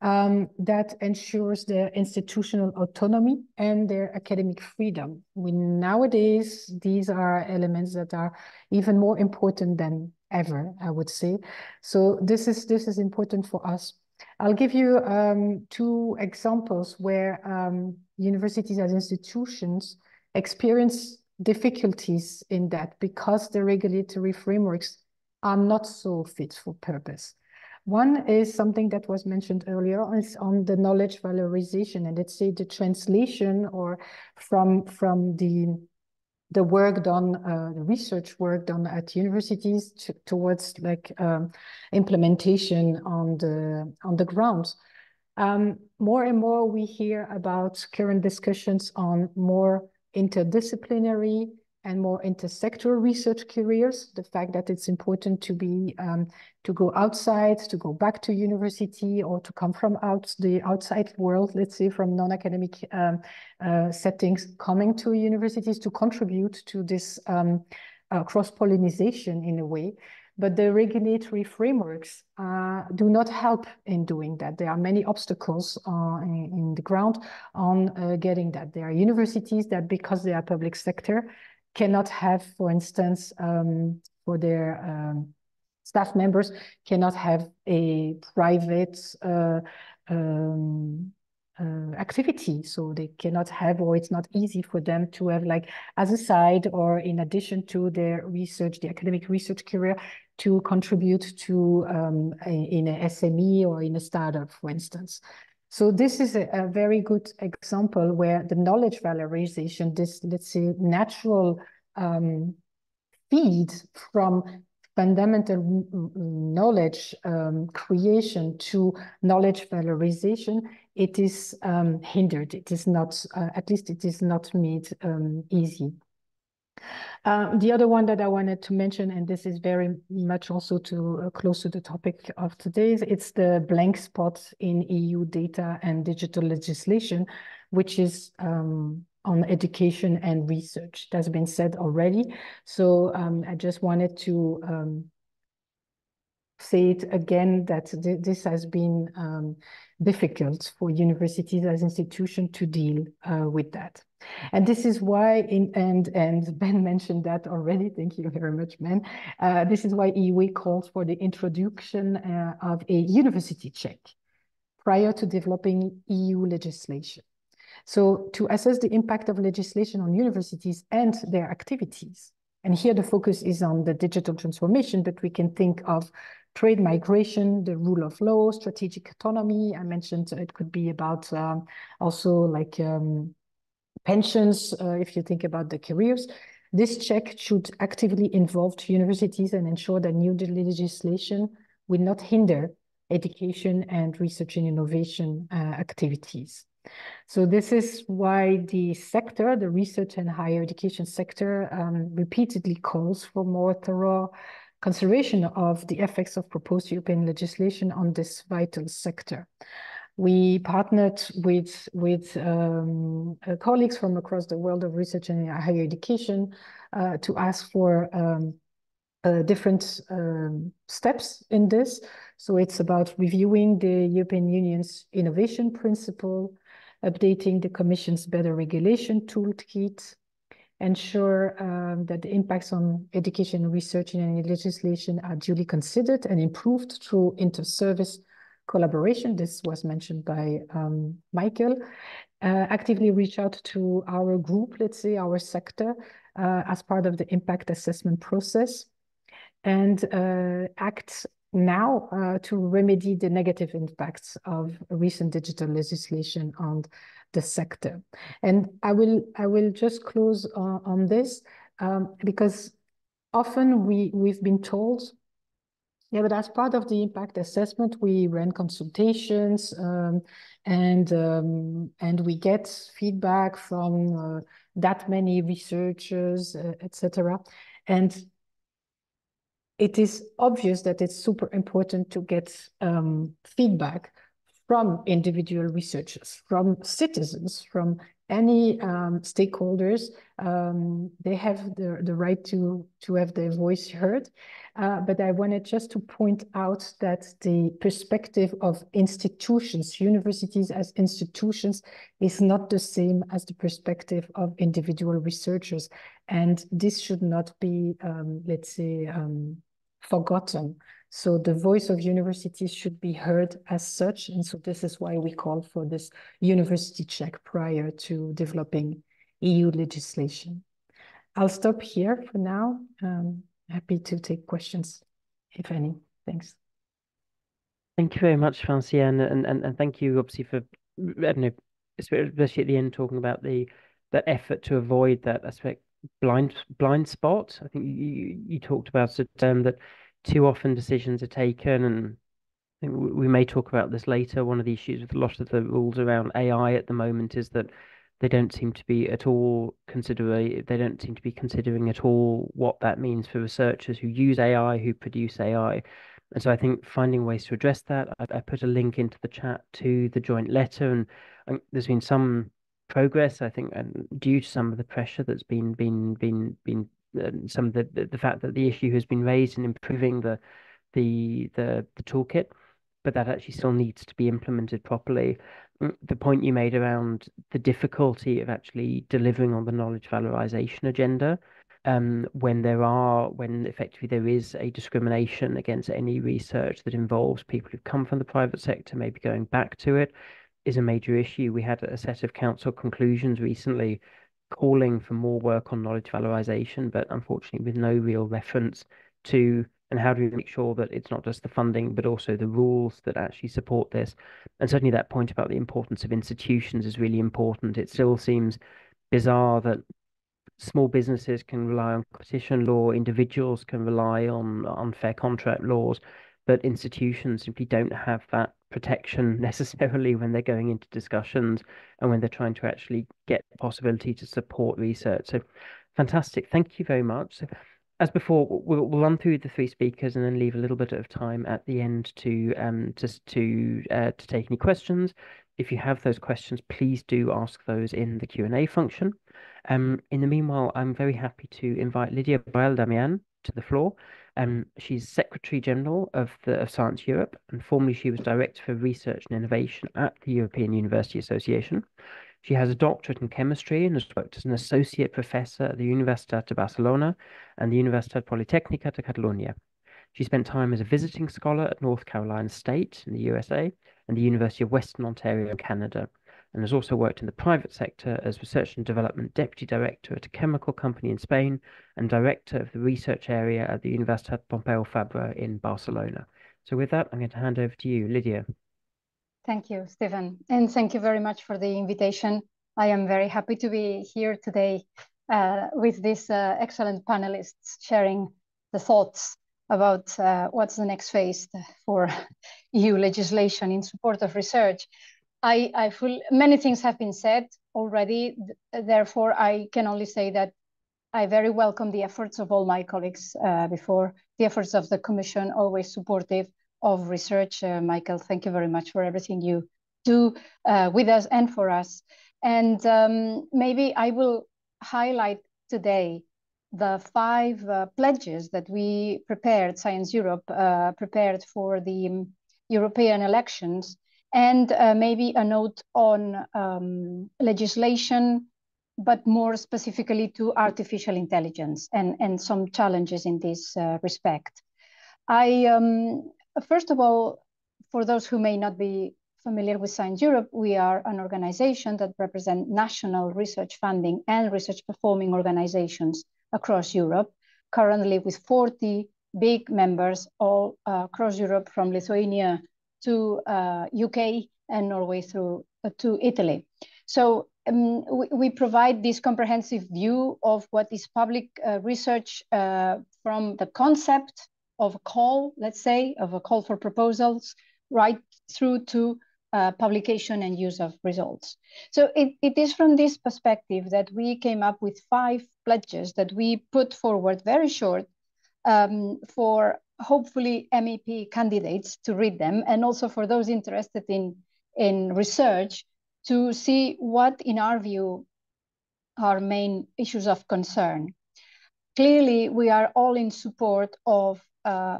F: um, that ensures their institutional autonomy and their academic freedom. We nowadays, these are elements that are even more important than ever, I would say. So this is this is important for us. I'll give you um, two examples where um, universities as institutions experience difficulties in that because the regulatory frameworks are not so fit for purpose. One is something that was mentioned earlier is on the knowledge valorization and let's say the translation or from from the the work done, uh, the research work done at universities to, towards like um, implementation on the on the ground. Um, more and more we hear about current discussions on more interdisciplinary and more intersectoral research careers, the fact that it's important to be um, to go outside, to go back to university or to come from out the outside world, let's say from non-academic um, uh, settings, coming to universities to contribute to this um, uh, cross-pollination in a way. But the regulatory frameworks uh, do not help in doing that. There are many obstacles uh, in, in, the ground on uh, getting that. There are universities that, because they are public sector, cannot have, for instance, um, for their um, staff members, cannot have a private uh, um, uh, activity. So they cannot have, or it's not easy for them to have like as a side or in addition to their research, the academic research career, to contribute to um, a, in a SME or in a startup, for instance. So this is a, a, very good example where the knowledge valorization, this, let's say, natural um, feed from fundamental knowledge um, creation to knowledge valorization, it is um, hindered. It is not, uh, at least it is not made um, easy. Uh, the other one that I wanted to mention, and this is very much also to uh, close to the topic of today, it's the blank spot in EU data and digital legislation, which is um, on education and research. That's been said already. So um, I just wanted to um, say it again that th this has been um, difficult for universities as institutions to deal uh, with that. And this is why, in, and, and Ben mentioned that already, thank you very much, Ben. Uh, this is why EUA calls for the introduction uh, of a university check prior to developing EU legislation. So to assess the impact of legislation on universities and their activities, and here the focus is on the digital transformation, but we can think of trade migration, the rule of law, strategic autonomy. I mentioned it could be about um, also like um, pensions, uh, if you think about the careers. This check should actively involve universities and ensure that new legislation will not hinder education and research and innovation uh, activities. So this is why the sector, the research and higher education sector, um, repeatedly calls for more thorough consideration of the effects of proposed European legislation on this vital sector. We partnered with, with um, uh, colleagues from across the world of research and higher education uh, to ask for um, uh, different um, steps in this. So it's about reviewing the European Union's innovation principle, updating the Commission's better regulation toolkit, ensure um, that the impacts on education, research, and legislation are duly considered and improved through inter-service collaboration. This was mentioned by um, Michael. Uh, actively reach out to our group, let's say our sector, uh, as part of the impact assessment process and uh, act now uh, to remedy the negative impacts of recent digital legislation on the sector. And I will I will just close on, on this um, because often we we've been told, yeah, but as part of the impact assessment, we ran consultations um, and um, and we get feedback from uh, that many researchers, uh, etc. And it is obvious that it's super important to get um, feedback from individual researchers, from citizens, from any um, stakeholders. Um, they have the, the right to, to have their voice heard. Uh, but I wanted just to point out that the perspective of institutions, universities as institutions, is not the same as the perspective of individual researchers. And this should not be, um, let's say, um, forgotten. So the voice of universities should be heard as such. And so this is why we call for this university check prior to developing EU legislation. I'll stop here for now. Um, happy to take questions, if any. Thanks.
A: Thank you very much, Franciane, and, and, and thank you obviously for, I don't know, especially at the end, talking about the that effort to avoid that aspect blind blind spot. I think you you talked about it um, that too often decisions are taken, and we may talk about this later. One of the issues with a lot of the rules around AI at the moment is that they don't seem to be at all consider they don't seem to be considering at all what that means for researchers who use AI, who produce AI. And so I think finding ways to address that, I, I put a link into the chat to the joint letter, and, and there's been some progress, I think, and due to some of the pressure that's been been been been some of the, the, the fact that the issue has been raised in improving the the the the toolkit, but that actually still needs to be implemented properly. Mm, the point you made around the difficulty of actually delivering on the knowledge valorization agenda. Um, when there are, when effectively there is a discrimination against any research that involves people who've come from the private sector, maybe going back to it, is a major issue. We had a set of council conclusions recently calling for more work on knowledge valorization, but unfortunately with no real reference to and how do we make sure that it's not just the funding but also the rules that actually support this? And certainly that point about the importance of institutions is really important. It still seems bizarre that small businesses can rely on competition law, individuals can rely on unfair contract laws, but institutions simply don't have that protection necessarily when they're going into discussions and when they're trying to actually get the possibility to support research. So fantastic. Thank you very much. So, as before, we'll, we'll run through the three speakers and then leave a little bit of time at the end to um just to uh, to take any questions. If you have those questions, please do ask those in the Q&A function. Um, in the meanwhile, I'm very happy to invite Lidia Borrell-Damián to the floor. Um, she's Secretary General of the of Science Europe, and formerly she was Director for Research and Innovation at the European University Association. She has a doctorate in chemistry and has worked as an associate professor at the Universitat de Barcelona and the Universitat Politècnica de Catalunya. She spent time as a visiting scholar at North Carolina State in the USA and the University of Western Ontario in Canada, and has also worked in the private sector as Research and Development Deputy Director at a chemical company in Spain and Director of the Research Area at the Universitat Pompeu Fabra in Barcelona. So with that, I'm going to hand over to you, Lidia.
G: Thank you, Stephen. And thank you very much for the invitation. I am very happy to be here today uh, with these uh, excellent panelists sharing the thoughts about uh, what's the next phase for EU legislation in support of research. I, I feel many things have been said already. Therefore, I can only say that I very welcome the efforts of all my colleagues uh, before, the efforts of the Commission, always supportive of research. Uh, Michael, thank you very much for everything you do uh, with us and for us. And um, maybe I will highlight today the five uh, pledges that we prepared, Science Europe uh, prepared for the um, European elections, and uh, maybe a note on um, legislation, but more specifically to artificial intelligence and, and some challenges in this uh, respect. I, um, first of all, for those who may not be familiar with Science Europe, we are an organization that represents national research funding and research performing organizations across Europe, currently with 40 big members all uh, across Europe from Lithuania to uh, UK and Norway through uh, to Italy. So um, we, we, provide this comprehensive view of what is public uh, research uh, from the concept of a call, let's say, of a call for proposals, right through to uh, publication and use of results. So it, it is from this perspective that we came up with five pledges that we put forward very short um, for hopefully MEP candidates to read them and also for those interested in, in research to see what, in our view, are main issues of concern. Clearly, we are all in support of uh,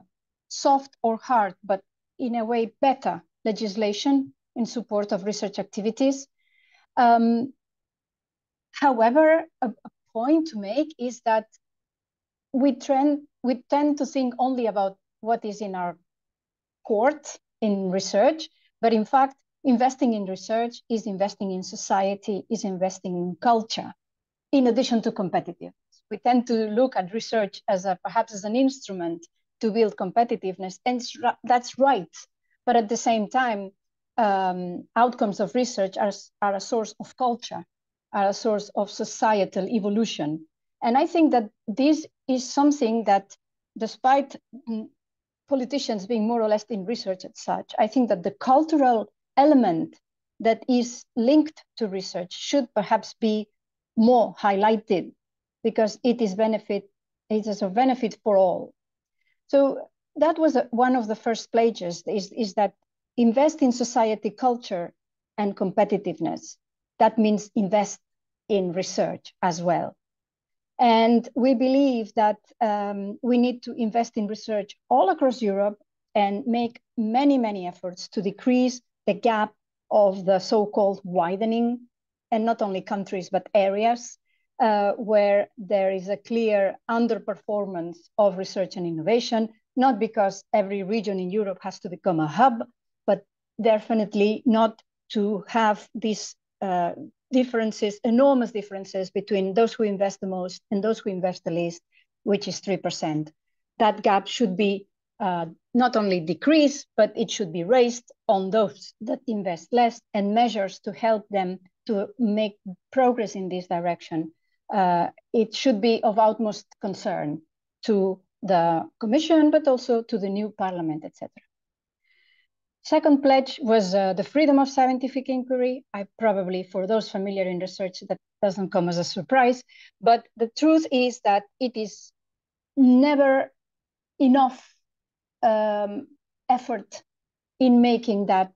G: soft or hard, but in a way better legislation in support of research activities. Um, however, a, a, point to make is that we trend we tend to think only about what is in our court in research, but in fact, investing in research is investing in society, is investing in culture, in addition to competitiveness. We tend to look at research as a perhaps as an instrument to build competitiveness, and that's right. But at the same time, um, outcomes of research are, are a source of culture, are a source of societal evolution. And I think that this is something that, despite mm, politicians being more or less in research as such, I think that the cultural element that is linked to research should perhaps be more highlighted because it is benefit, it is a benefit for all. So that was a, one of the first pledges is, is that invest in society culture and competitiveness. That means invest in research as well. And we believe that um, we need to invest in research all across Europe and make many, many efforts to decrease the gap of the so-called widening, and not only countries, but areas uh, where there is a clear underperformance of research and innovation, not because every region in Europe has to become a hub, but definitely not to have this uh, differences, enormous differences between those who invest the most and those who invest the least, which is 3%. That gap should be uh, not only decreased, but it should be raised on those that invest less and measures to help them to make progress in this direction uh, it should be of utmost concern to the Commission, but also to the new Parliament, etc. Second pledge was uh, the freedom of scientific inquiry. I probably, for those familiar in research, that doesn't come as a surprise. But the truth is that it is never enough um, effort in making that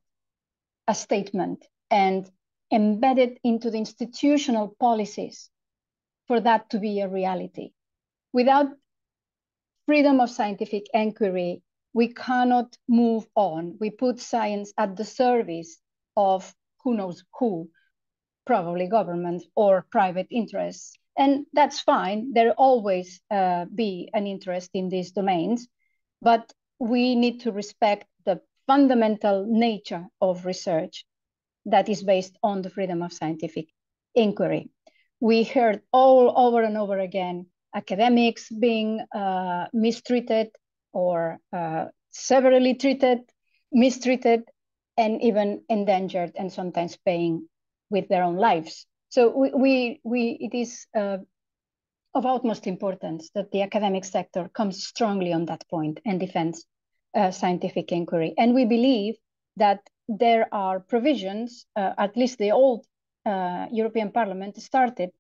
G: a statement and embedded into the institutional policies for that to be a reality. Without freedom of scientific inquiry, we cannot move on. We put science at the service of who knows who, probably government or private interests. And that's fine. There always uh, be an interest in these domains, but we need to respect the fundamental nature of research that is based on the freedom of scientific inquiry. We heard all over and over again academics being uh, mistreated or uh, severely treated, mistreated, and even endangered, and sometimes paying with their own lives. So we, we, we it is uh, of utmost importance that the academic sector comes strongly on that point and defends uh, scientific inquiry. And we believe that there are provisions, uh, at least the old uh, European Parliament started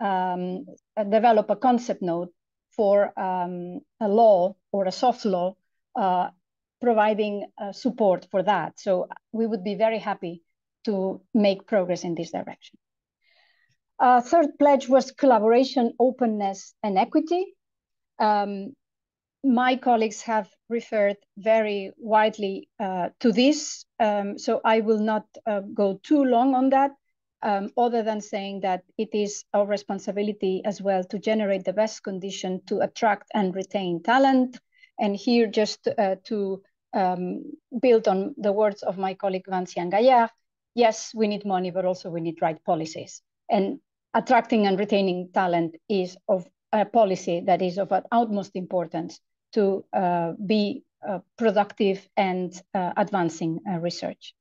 G: um, develop a concept note for um, a law or a soft law uh, providing uh, support for that. So we would be very happy to make progress in this direction. Uh, third pledge was collaboration, openness, and equity. Um, my colleagues have referred very widely uh, to this, um, so I will not uh, go too long on that um, other than saying that it is our responsibility as well to generate the best condition to attract and retain talent. And here just uh, to um, build on the words of my colleague Vinciane Gaillard, yes, we need money, but also we need right policies. And attracting and retaining talent is of a policy that is of utmost importance to uh, be uh, productive and uh, advancing uh, research.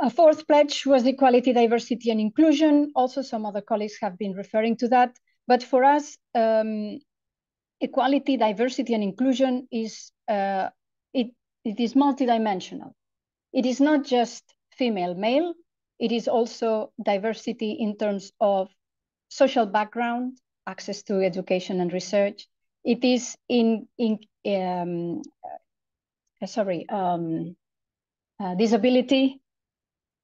G: A fourth pledge was equality, diversity, and inclusion. Also, some other colleagues have been referring to that. But for us, um, equality, diversity, and inclusion is uh, it, it is multidimensional. It is not just female, male. It is also diversity in terms of social background, access to education and research. It is in in um, uh, sorry um, uh, disability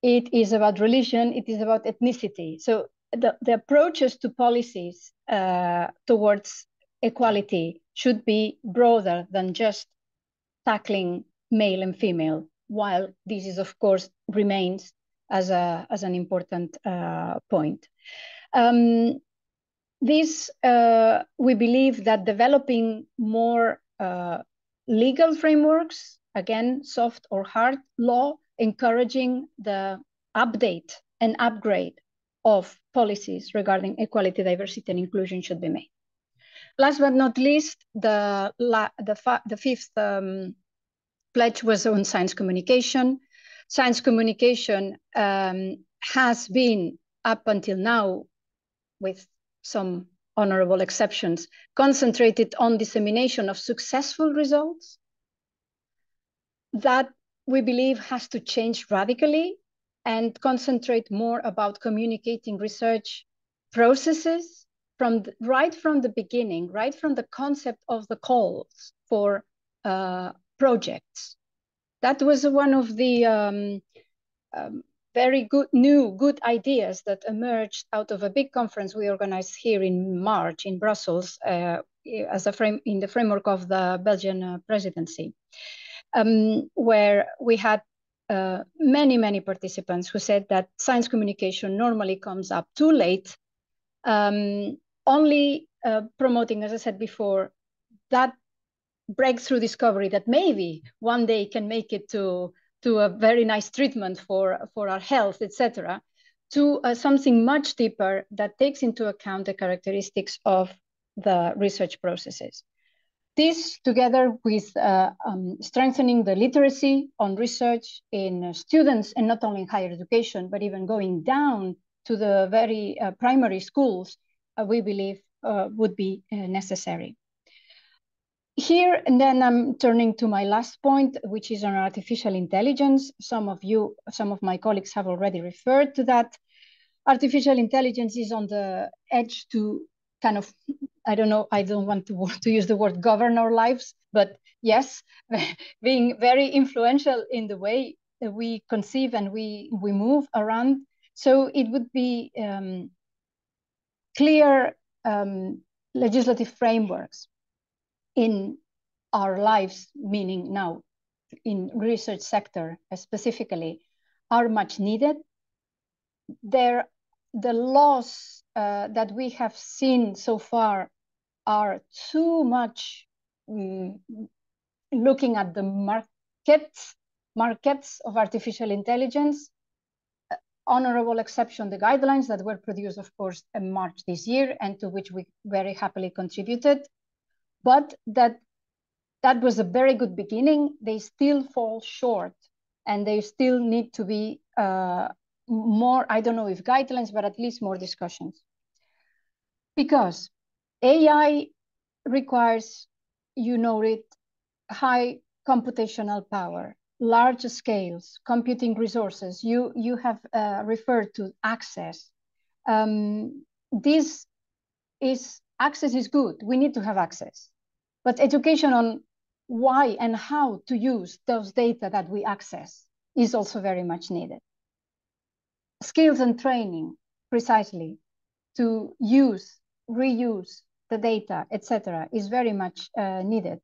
G: it is about religion, it is about ethnicity. So the, the approaches to policies uh, towards equality should be broader than just tackling male and female, while this is, of course, remains as, a, as an important uh, point. Um, this, uh, we believe that developing more uh, legal frameworks, again, soft or hard law, encouraging the update and upgrade of policies regarding equality, diversity, and inclusion should be made. Last but not least, the, the, the fifth um, pledge was on science communication. Science communication um, has been, up until now, with some honorable exceptions, concentrated on dissemination of successful results. That we believe has to change radically and concentrate more about communicating research processes from the, right from the beginning, right from the concept of the calls for uh, projects. That was one of the um, um, very good new good ideas that emerged out of a big conference we organized here in March in Brussels uh, as a frame in the framework of the Belgian uh, presidency um, where we had uh, many, many participants who said that science communication normally comes up too late, um, only uh, promoting, as I said before, that breakthrough discovery that maybe one day can make it to, to a very nice treatment for, for our health, etc., to uh, something much deeper that takes into account the characteristics of the research processes. This, together with uh, um, strengthening the literacy on research in uh, students, and not only in higher education, but even going down to the very uh, primary schools, we believe would be necessary. Here, and then I'm turning to my last point, which is on artificial intelligence. Some of you, some of my colleagues have already referred to that. Artificial intelligence is on the edge to kind of, I don't know, I don't want to, to use the word govern our lives, but yes, being very influential in the way we conceive and we, we move around. So it would be um, clear um, legislative frameworks in our lives, meaning now in research sector specifically, are much needed. There, the laws uh, that we have seen so far are too much um, looking at the markets, markets of artificial intelligence. Uh, honorable exception, the guidelines that were produced, of course, in March this year, and to which we very happily contributed but that that was a very good beginning. They still fall short and they still need to be uh, more, I don't know if guidelines, but at least more discussions. Because AI requires, you know it, high computational power, large scales, computing resources. You, you have uh, referred to access. Um, this is, access is good. We need to have access. But education on why and how to use those data that we access is also very much needed. Skills and training, precisely, to use, reuse the data, etc., is very much uh, needed.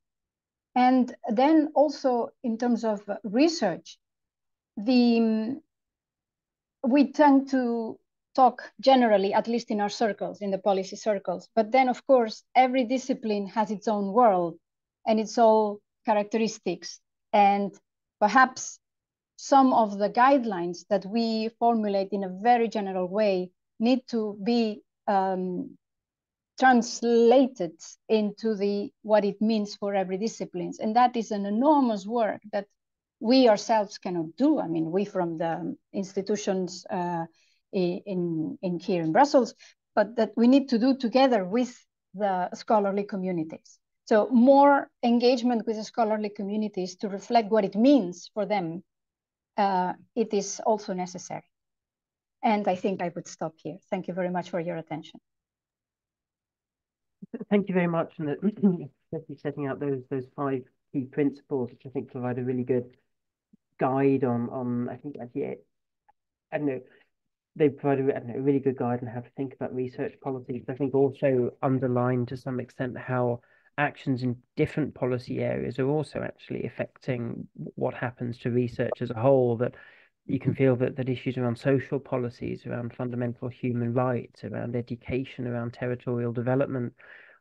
G: And then also in terms of research, the we tend to talk generally, at least in our circles, in the policy circles. But then, of course, every discipline has its own world and its own characteristics. And perhaps some of the guidelines that we formulate in a very general way need to be um, translated into the what it means for every disciplines. And that is an enormous work that we ourselves cannot do. I mean, we from the institutions uh, in, in here in Brussels, but that we need to do together with the scholarly communities. So more engagement with the scholarly communities to reflect what it means for them, uh, it is also necessary. And I think I would stop here. Thank you very much for your attention.
A: Thank you very much. And especially setting out those those five key principles, which I think provide a really good guide on on I think actually I don't know they provide a, know, a really good guide on how to think about research policies. I think also underline to some extent how actions in different policy areas are also actually affecting what happens to research as a whole. That you can feel that, that issues around social policies, around fundamental human rights, around education, around territorial development,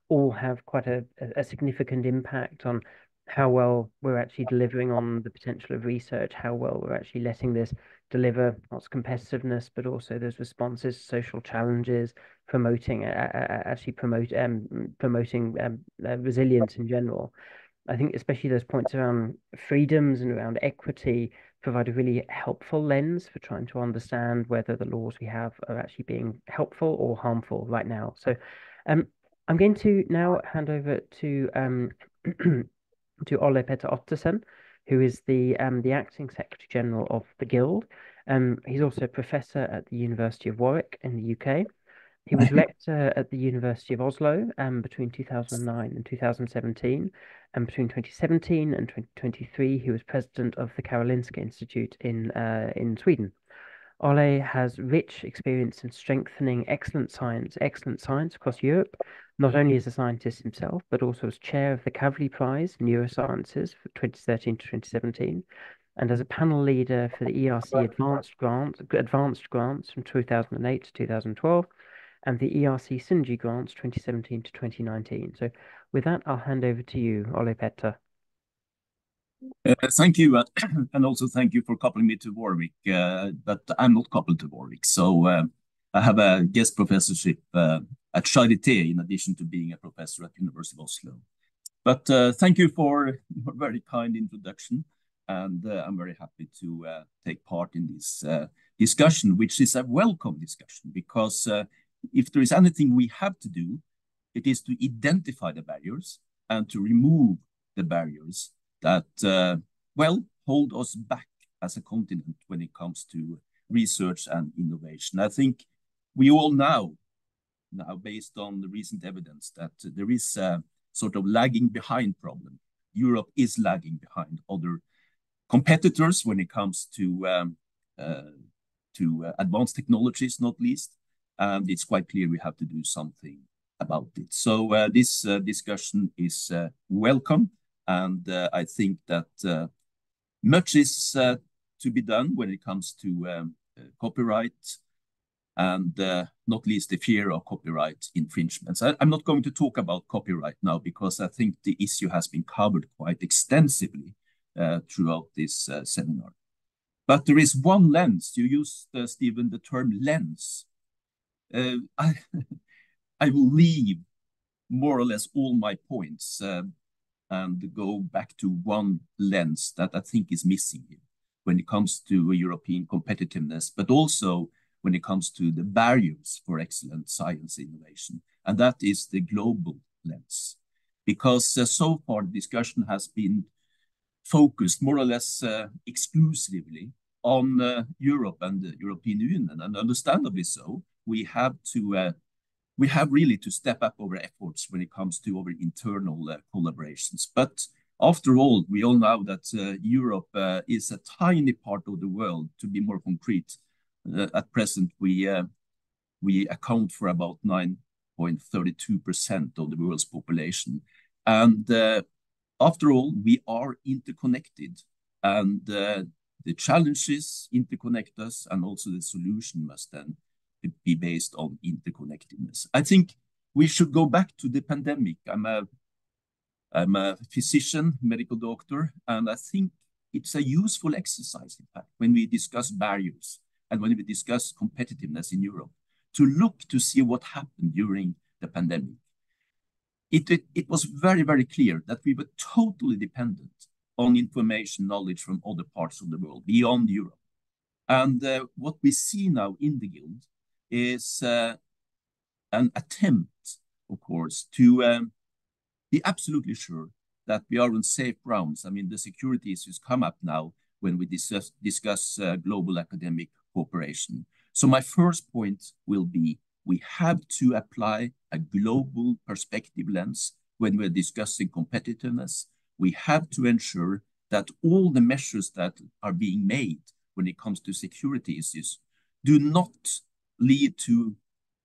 A: all have quite a, a significant impact on how well we're actually delivering on the potential of research, how well we're actually letting this deliver lots of competitiveness, but also those responses, social challenges, promoting uh, actually promote um, promoting um, uh, resilience in general. I think especially those points around freedoms and around equity provide a really helpful lens for trying to understand whether the laws we have are actually being helpful or harmful right now. So um, I'm going to now hand over to um, to Ole Petter Ottersen, who is the um, the acting Secretary General of the Guild. Um, he's also a professor at the University of Warwick in the UK. He was lecturer at the University of Oslo um, between 2009 and 2017, and between 2017 and 2023, he was president of the Karolinska Institute in uh, in Sweden. Ole has rich experience in strengthening excellent science, excellent science across Europe, not only as a scientist himself, but also as chair of the Kavli Prize Neurosciences for 2013 to 2017, and as a panel leader for the ERC Advanced Grants, Advanced Grants from 2008 to 2012, and the ERC Synergy Grants 2017 to 2019. So, with that, I'll hand over to you, Ole Petter.
H: Uh, thank you, uh, and also thank you for coupling me to Warwick. Uh, but I'm not coupled to Warwick, so uh, I have a guest professorship uh, at Charité in addition to being a professor at University of Oslo. But uh, thank you for your very kind introduction, and I'm very happy to take part in this discussion, which is a welcome discussion because if there is anything we have to do, it is to identify the barriers and to remove the barriers that, uh, well, hold us back as a continent when it comes to research and innovation. I think we all know now, based on the recent evidence, that there is a sort of lagging behind problem. Europe is lagging behind other competitors when it comes to um, uh, to uh, advanced technologies, not least. And it's quite clear we have to do something about it. So uh, this uh, discussion is uh, welcome, and uh, I think that much is to be done when it comes to um, copyright and not least the fear of copyright infringements. I, am not going to talk about copyright now because I think the issue has been covered quite extensively throughout this seminar. But there is one lens. You used, uh, Stephen, the term lens. Uh, I, I will leave more or less all my points uh, and go back to one lens that I think is missing here when it comes to European competitiveness, but also when it comes to the barriers for excellent science innovation, and that is the global lens. Because uh, so far the discussion has been focused more or less uh, exclusively on uh, Europe and the European Union, and understandably so. We have to uh, we have really to step up our efforts when it comes to our internal uh, collaborations. But after all, we all know that uh, Europe uh, is a tiny part of the world. To be more concrete, uh, at present we we account for about 9.32% of the world's population, and after all, we are interconnected, and the challenges interconnect us, and also the solution must then be based on interconnectedness. I think we should go back to the pandemic. I'm a, I'm a physician, medical doctor, and I think it's a useful exercise, in fact, when we discuss barriers and when we discuss competitiveness in Europe, to look to see what happened during the pandemic. It, it, it was very, very clear that we were totally dependent on information knowledge from other parts of the world beyond Europe. And uh, what we see now in the Guild is uh, an attempt, of course, to um, be absolutely sure that we are on safe grounds. I mean, the security issues come up now when we discuss, discuss uh, global academic cooperation. So my first point will be we have to apply a global perspective lens when we're discussing competitiveness we have to ensure that all the measures that are being made when it comes to security issues do not lead to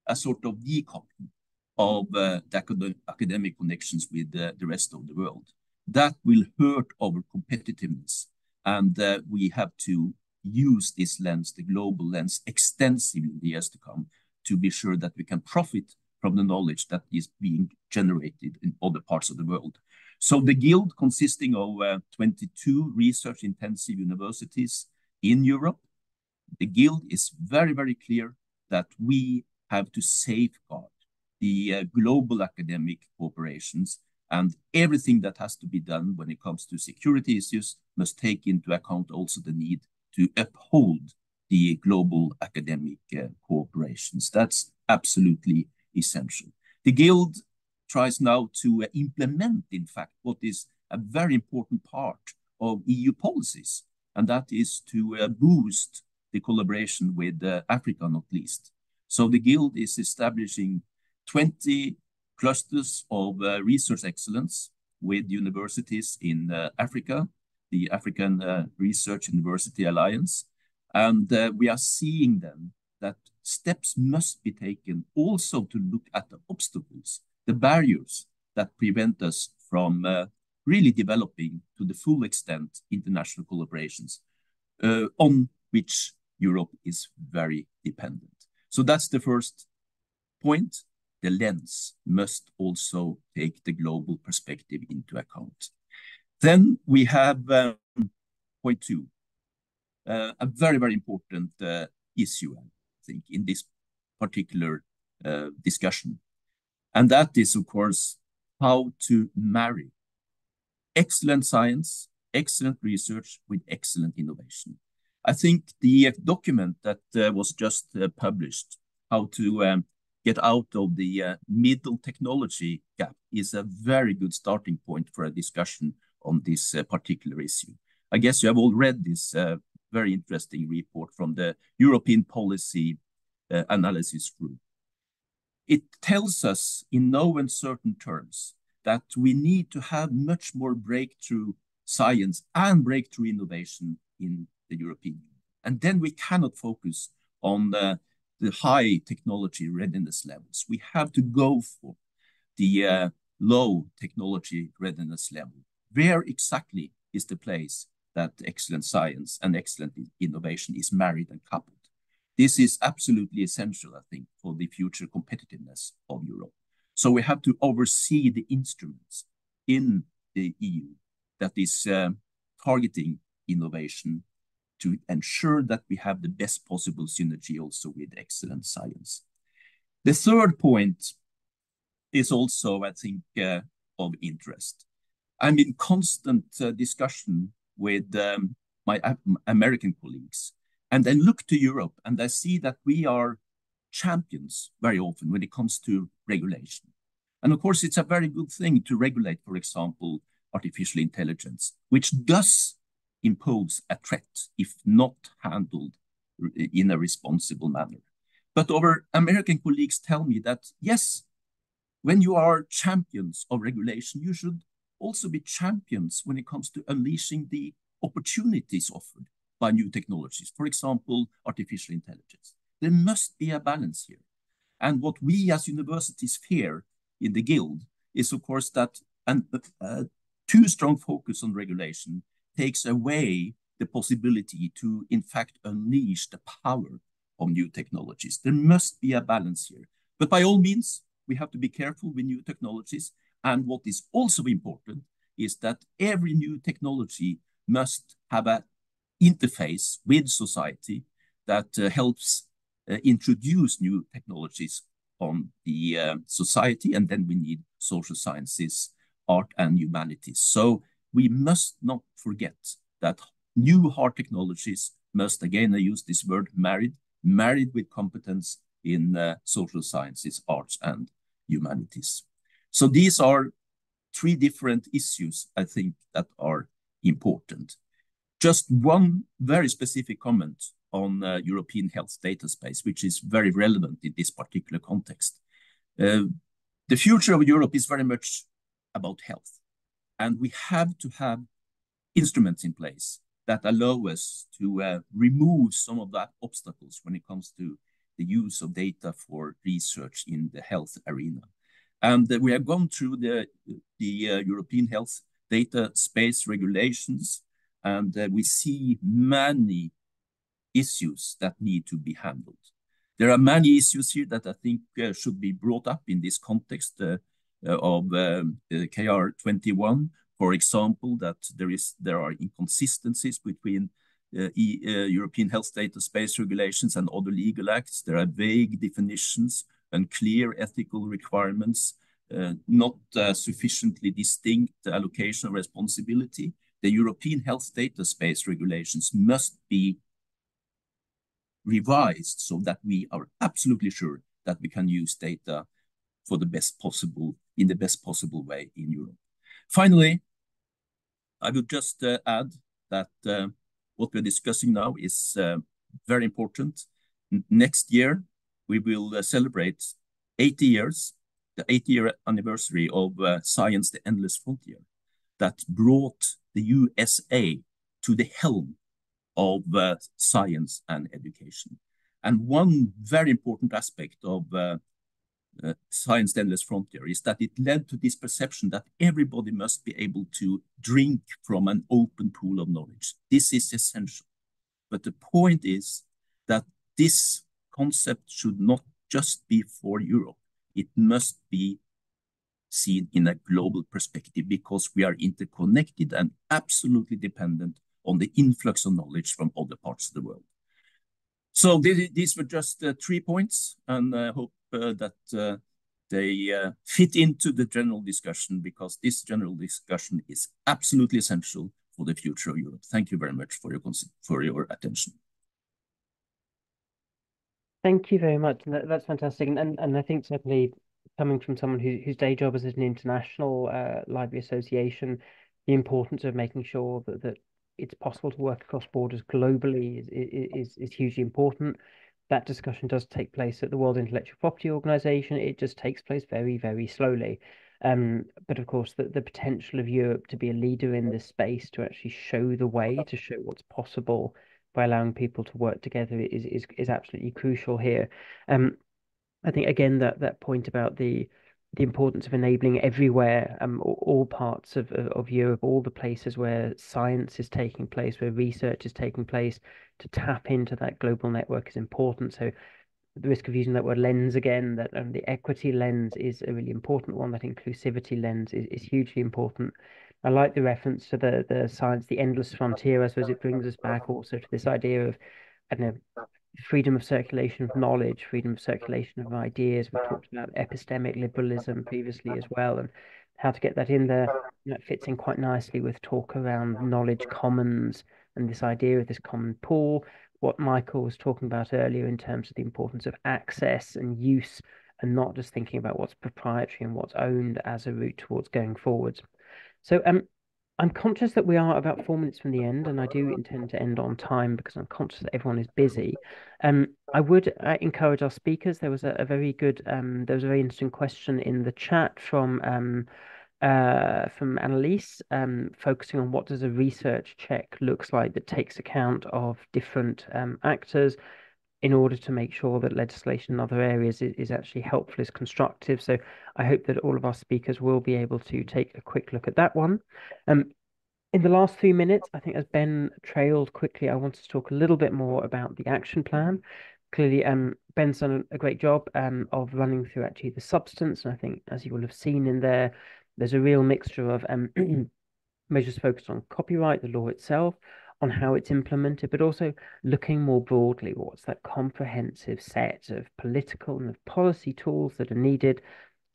H: a sort of decoupling of uh, the academic connections with uh, the rest of the world. That will hurt our competitiveness. And uh, we have to use this lens, the global lens, extensively in the years to come to be sure that we can profit from the knowledge that is being generated in other parts of the world. So the guild consisting of uh, 22 research intensive universities in Europe, the guild is very, very clear that we have to safeguard the uh, global academic cooperations and everything that has to be done when it comes to security issues must take into account also the need to uphold the global academic uh, cooperations. That's absolutely essential. The Guild tries now to uh, implement, in fact, what is a very important part of EU policies, and that is to uh, boost the collaboration with uh, Africa, not least. So the Guild is establishing 20 clusters of uh, research excellence with universities in uh, Africa, the African Research University Alliance. And we are seeing then that steps must be taken also to look at the obstacles the barriers that prevent us from uh, really developing to the full extent international collaborations uh, on which Europe is very dependent. So that's the first point. The lens must also take the global perspective into account. Then we have um, point two, uh, a very, very important uh, issue, I think, in this particular uh, discussion. And that is, of course, how to marry excellent science, excellent research with excellent innovation. I think the document that uh, was just uh, published, how to um, get out of the uh, middle technology gap is a very good starting point for a discussion on this uh, particular issue. I guess you have all read this uh, very interesting report from the European Policy uh, Analysis Group. It tells us in no uncertain terms that we need to have much more breakthrough science and breakthrough innovation in the European Union. And then we cannot focus on the, the high technology readiness levels. We have to go for the uh, low technology readiness level. Where exactly is the place that excellent science and excellent innovation is married and coupled? This is absolutely essential, I think, for the future competitiveness of Europe. So we have to oversee the instruments in the EU that is uh, targeting innovation to ensure that we have the best possible synergy also with excellent science. The third point is also, I think, uh, of interest. I'm in constant uh, discussion with um, my American colleagues, and I look to Europe and I see that we are champions very often when it comes to regulation. And of course, it's a very good thing to regulate, for example, artificial intelligence, which does impose a threat if not handled in a responsible manner. But our American colleagues tell me that, yes, when you are champions of regulation, you should also be champions when it comes to unleashing the opportunities offered by new technologies, for example, artificial intelligence. There must be a balance here. And what we as universities fear in the Guild is, of course, that an, uh, too strong focus on regulation takes away the possibility to, in fact, unleash the power of new technologies. There must be a balance here. But by all means, we have to be careful with new technologies. And what is also important is that every new technology must have an interface with society that uh, helps uh, introduce new technologies on the uh, society. And then we need social sciences, art, and humanities. So we must not forget that new hard technologies must, again, I use this word married, married with competence in uh, social sciences, arts, and humanities. So these are three different issues, I think, that are important. Just one very specific comment on uh, European health data space, which is very relevant in this particular context. Uh, the future of Europe is very much about health. And we have to have instruments in place that allow us to uh, remove some of the obstacles when it comes to the use of data for research in the health arena. And uh, we have gone through the, the uh, European health data space regulations, and uh, we see many issues that need to be handled. There are many issues here that I think uh, should be brought up in this context uh, of um, KR21, for example, that there is there are inconsistencies between uh, e, uh, European health data space regulations and other legal acts. There are vague definitions, and clear ethical requirements, uh, not uh, sufficiently distinct allocation of responsibility. The European health data space regulations must be revised so that we are absolutely sure that we can use data for the best possible in the best possible way in Europe. Finally, I would just uh, add that uh, what we're discussing now is uh, very important. Next year, we will celebrate 80 years, the 80-year anniversary of Science, the Endless Frontier, that brought the USA to the helm of science and education. And one very important aspect of uh, science endless frontier is that it led to this perception that everybody must be able to drink from an open pool of knowledge. This is essential. But the point is that this concept should not just be for Europe. It must be seen in a global perspective because we are interconnected and absolutely dependent on the influx of knowledge from other parts of the world. So these were just uh, three points, and I hope uh, that uh, they uh, fit into the general discussion because this general discussion is absolutely essential for the future of Europe. Thank you very much for your for your attention.
A: Thank you very much. That, that's fantastic. And, and and I think certainly coming from someone who, whose day job is an international uh, library association, the importance of making sure that, that it's possible to work across borders globally is, is, is hugely important. That discussion does take place at the World Intellectual Property Organization. It just takes place very, very slowly. Um, but of course, the, the potential of Europe to be a leader in this space, to actually show the way, to show what's possible by allowing people to work together is is, is absolutely crucial here. Um, I think again that that point about the the importance of enabling everywhere, um, all parts of, of Europe, all the places where science is taking place, where research is taking place, to tap into that global network is important. So the risk of using that word lens again, that um, the equity lens is a really important one. That inclusivity lens is, is hugely important. I like the reference to the the science, the endless frontier. I suppose it brings us back also to this idea of, I don't know, freedom of circulation of knowledge, freedom of circulation of ideas. We talked about epistemic liberalism previously as well, and how to get that in there. That fits in quite nicely with talk around knowledge commons and this idea of this common pool what Michael was talking about earlier in terms of the importance of access and use and not just thinking about what's proprietary and what's owned as a route towards going forward. So um, I'm conscious that we are about four minutes from the end, and I do intend to end on time because I'm conscious that everyone is busy. Um, I would uh, encourage our speakers. There was a, a very good, um, there was a very interesting question in the chat from um, uh, from Annalise, um, focusing on what does a research check looks like that takes account of different um, actors in order to make sure that legislation in other areas is, is actually helpful, is constructive. So I hope that all of our speakers will be able to take a quick look at that one. Um, in the last few minutes, I think as Ben trailed quickly, I wanted to talk a little bit more about the action plan. Clearly, um, Ben's done a great job um, of running through actually the substance. And I think, as you will have seen in there, there's a real mixture of um, measures focused on copyright, the law itself, on how it's implemented, but also looking more broadly what's that comprehensive set of political and of policy tools that are needed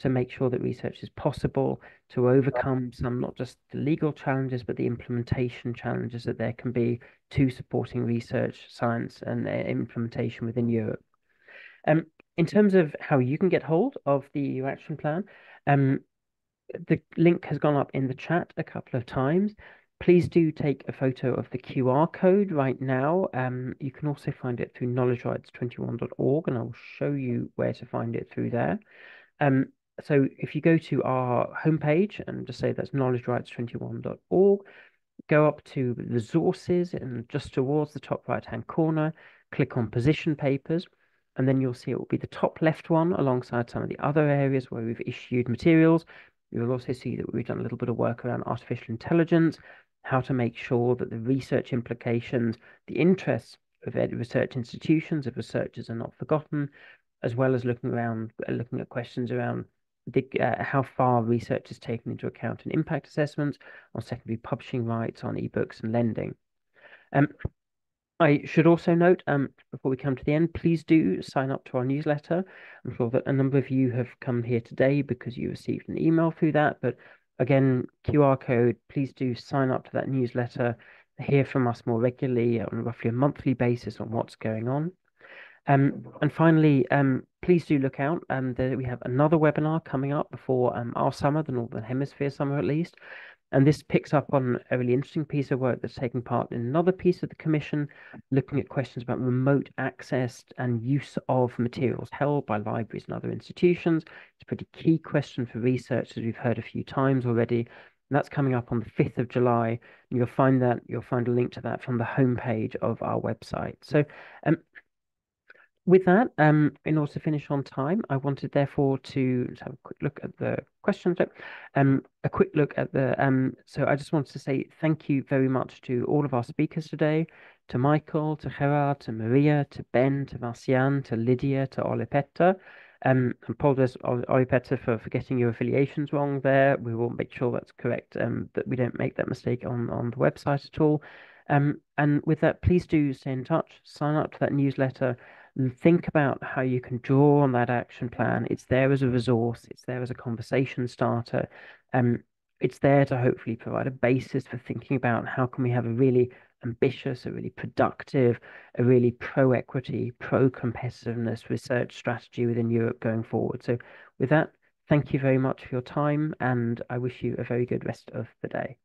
A: to make sure that research is possible to overcome some not just the legal challenges but the implementation challenges that there can be to supporting research science and implementation within Europe. Um, in terms of how you can get hold of the EU action plan, um, the link has gone up in the chat a couple of times. Please do take a photo of the QR code right now. Um, you can also find it through knowledgerights21.org, and I'll show you where to find it through there. Um, so if you go to our homepage and just say that's knowledgerights21.org, go up to resources and just towards the top right hand corner, click on position papers, and then you'll see it will be the top left one alongside some of the other areas where we've issued materials. You will also see that we've done a little bit of work around artificial intelligence, how to make sure that the research implications, the interests of research institutions, of researchers are not forgotten, as well as looking around, uh, looking at questions around the, uh, how far research is taken into account in impact assessments, on secondary publishing rights, on ebooks and lending. Um, I should also note, um, before we come to the end, please do sign up to our newsletter. I'm sure that a number of you have come here today because you received an email through that. But again, QR code, please do sign up to that newsletter, hear from us more regularly on roughly a monthly basis on what's going on. Um, and finally, um, please do look out. Um, we have another webinar coming up before um, our summer, the Northern Hemisphere summer at least, and this picks up on a really interesting piece of work that's taking part in another piece of the Commission, looking at questions about remote access and use of materials held by libraries and other institutions. It's a pretty key question for research, as we've heard a few times already. And that's coming up on the 5th of July. And you'll find that you'll find a link to that from the homepage of our website. So um, with that, um, in order to finish on time, I wanted therefore to have a quick look at the questions. Um, a quick look at the um. So I just wanted to say thank you very much to all of our speakers today, to Michael, to Gerard, to Maria, to Ben, to Marcian, to Lidia, to Ole Petter. Um, and apologize, Ole Petter, for, for getting your affiliations wrong there. We will make sure that's correct. Um, that we don't make that mistake on on the website at all. Um, and with that, please do stay in touch. Sign up to that newsletter think about how you can draw on that action plan. It's there as a resource, it's there as a conversation starter. Um, it's there to hopefully provide a basis for thinking about how can we have a really ambitious, a really productive, a really pro equity, pro competitiveness research strategy within Europe going forward. So, with that, thank you very much for your time, and I wish you a very good rest of the day.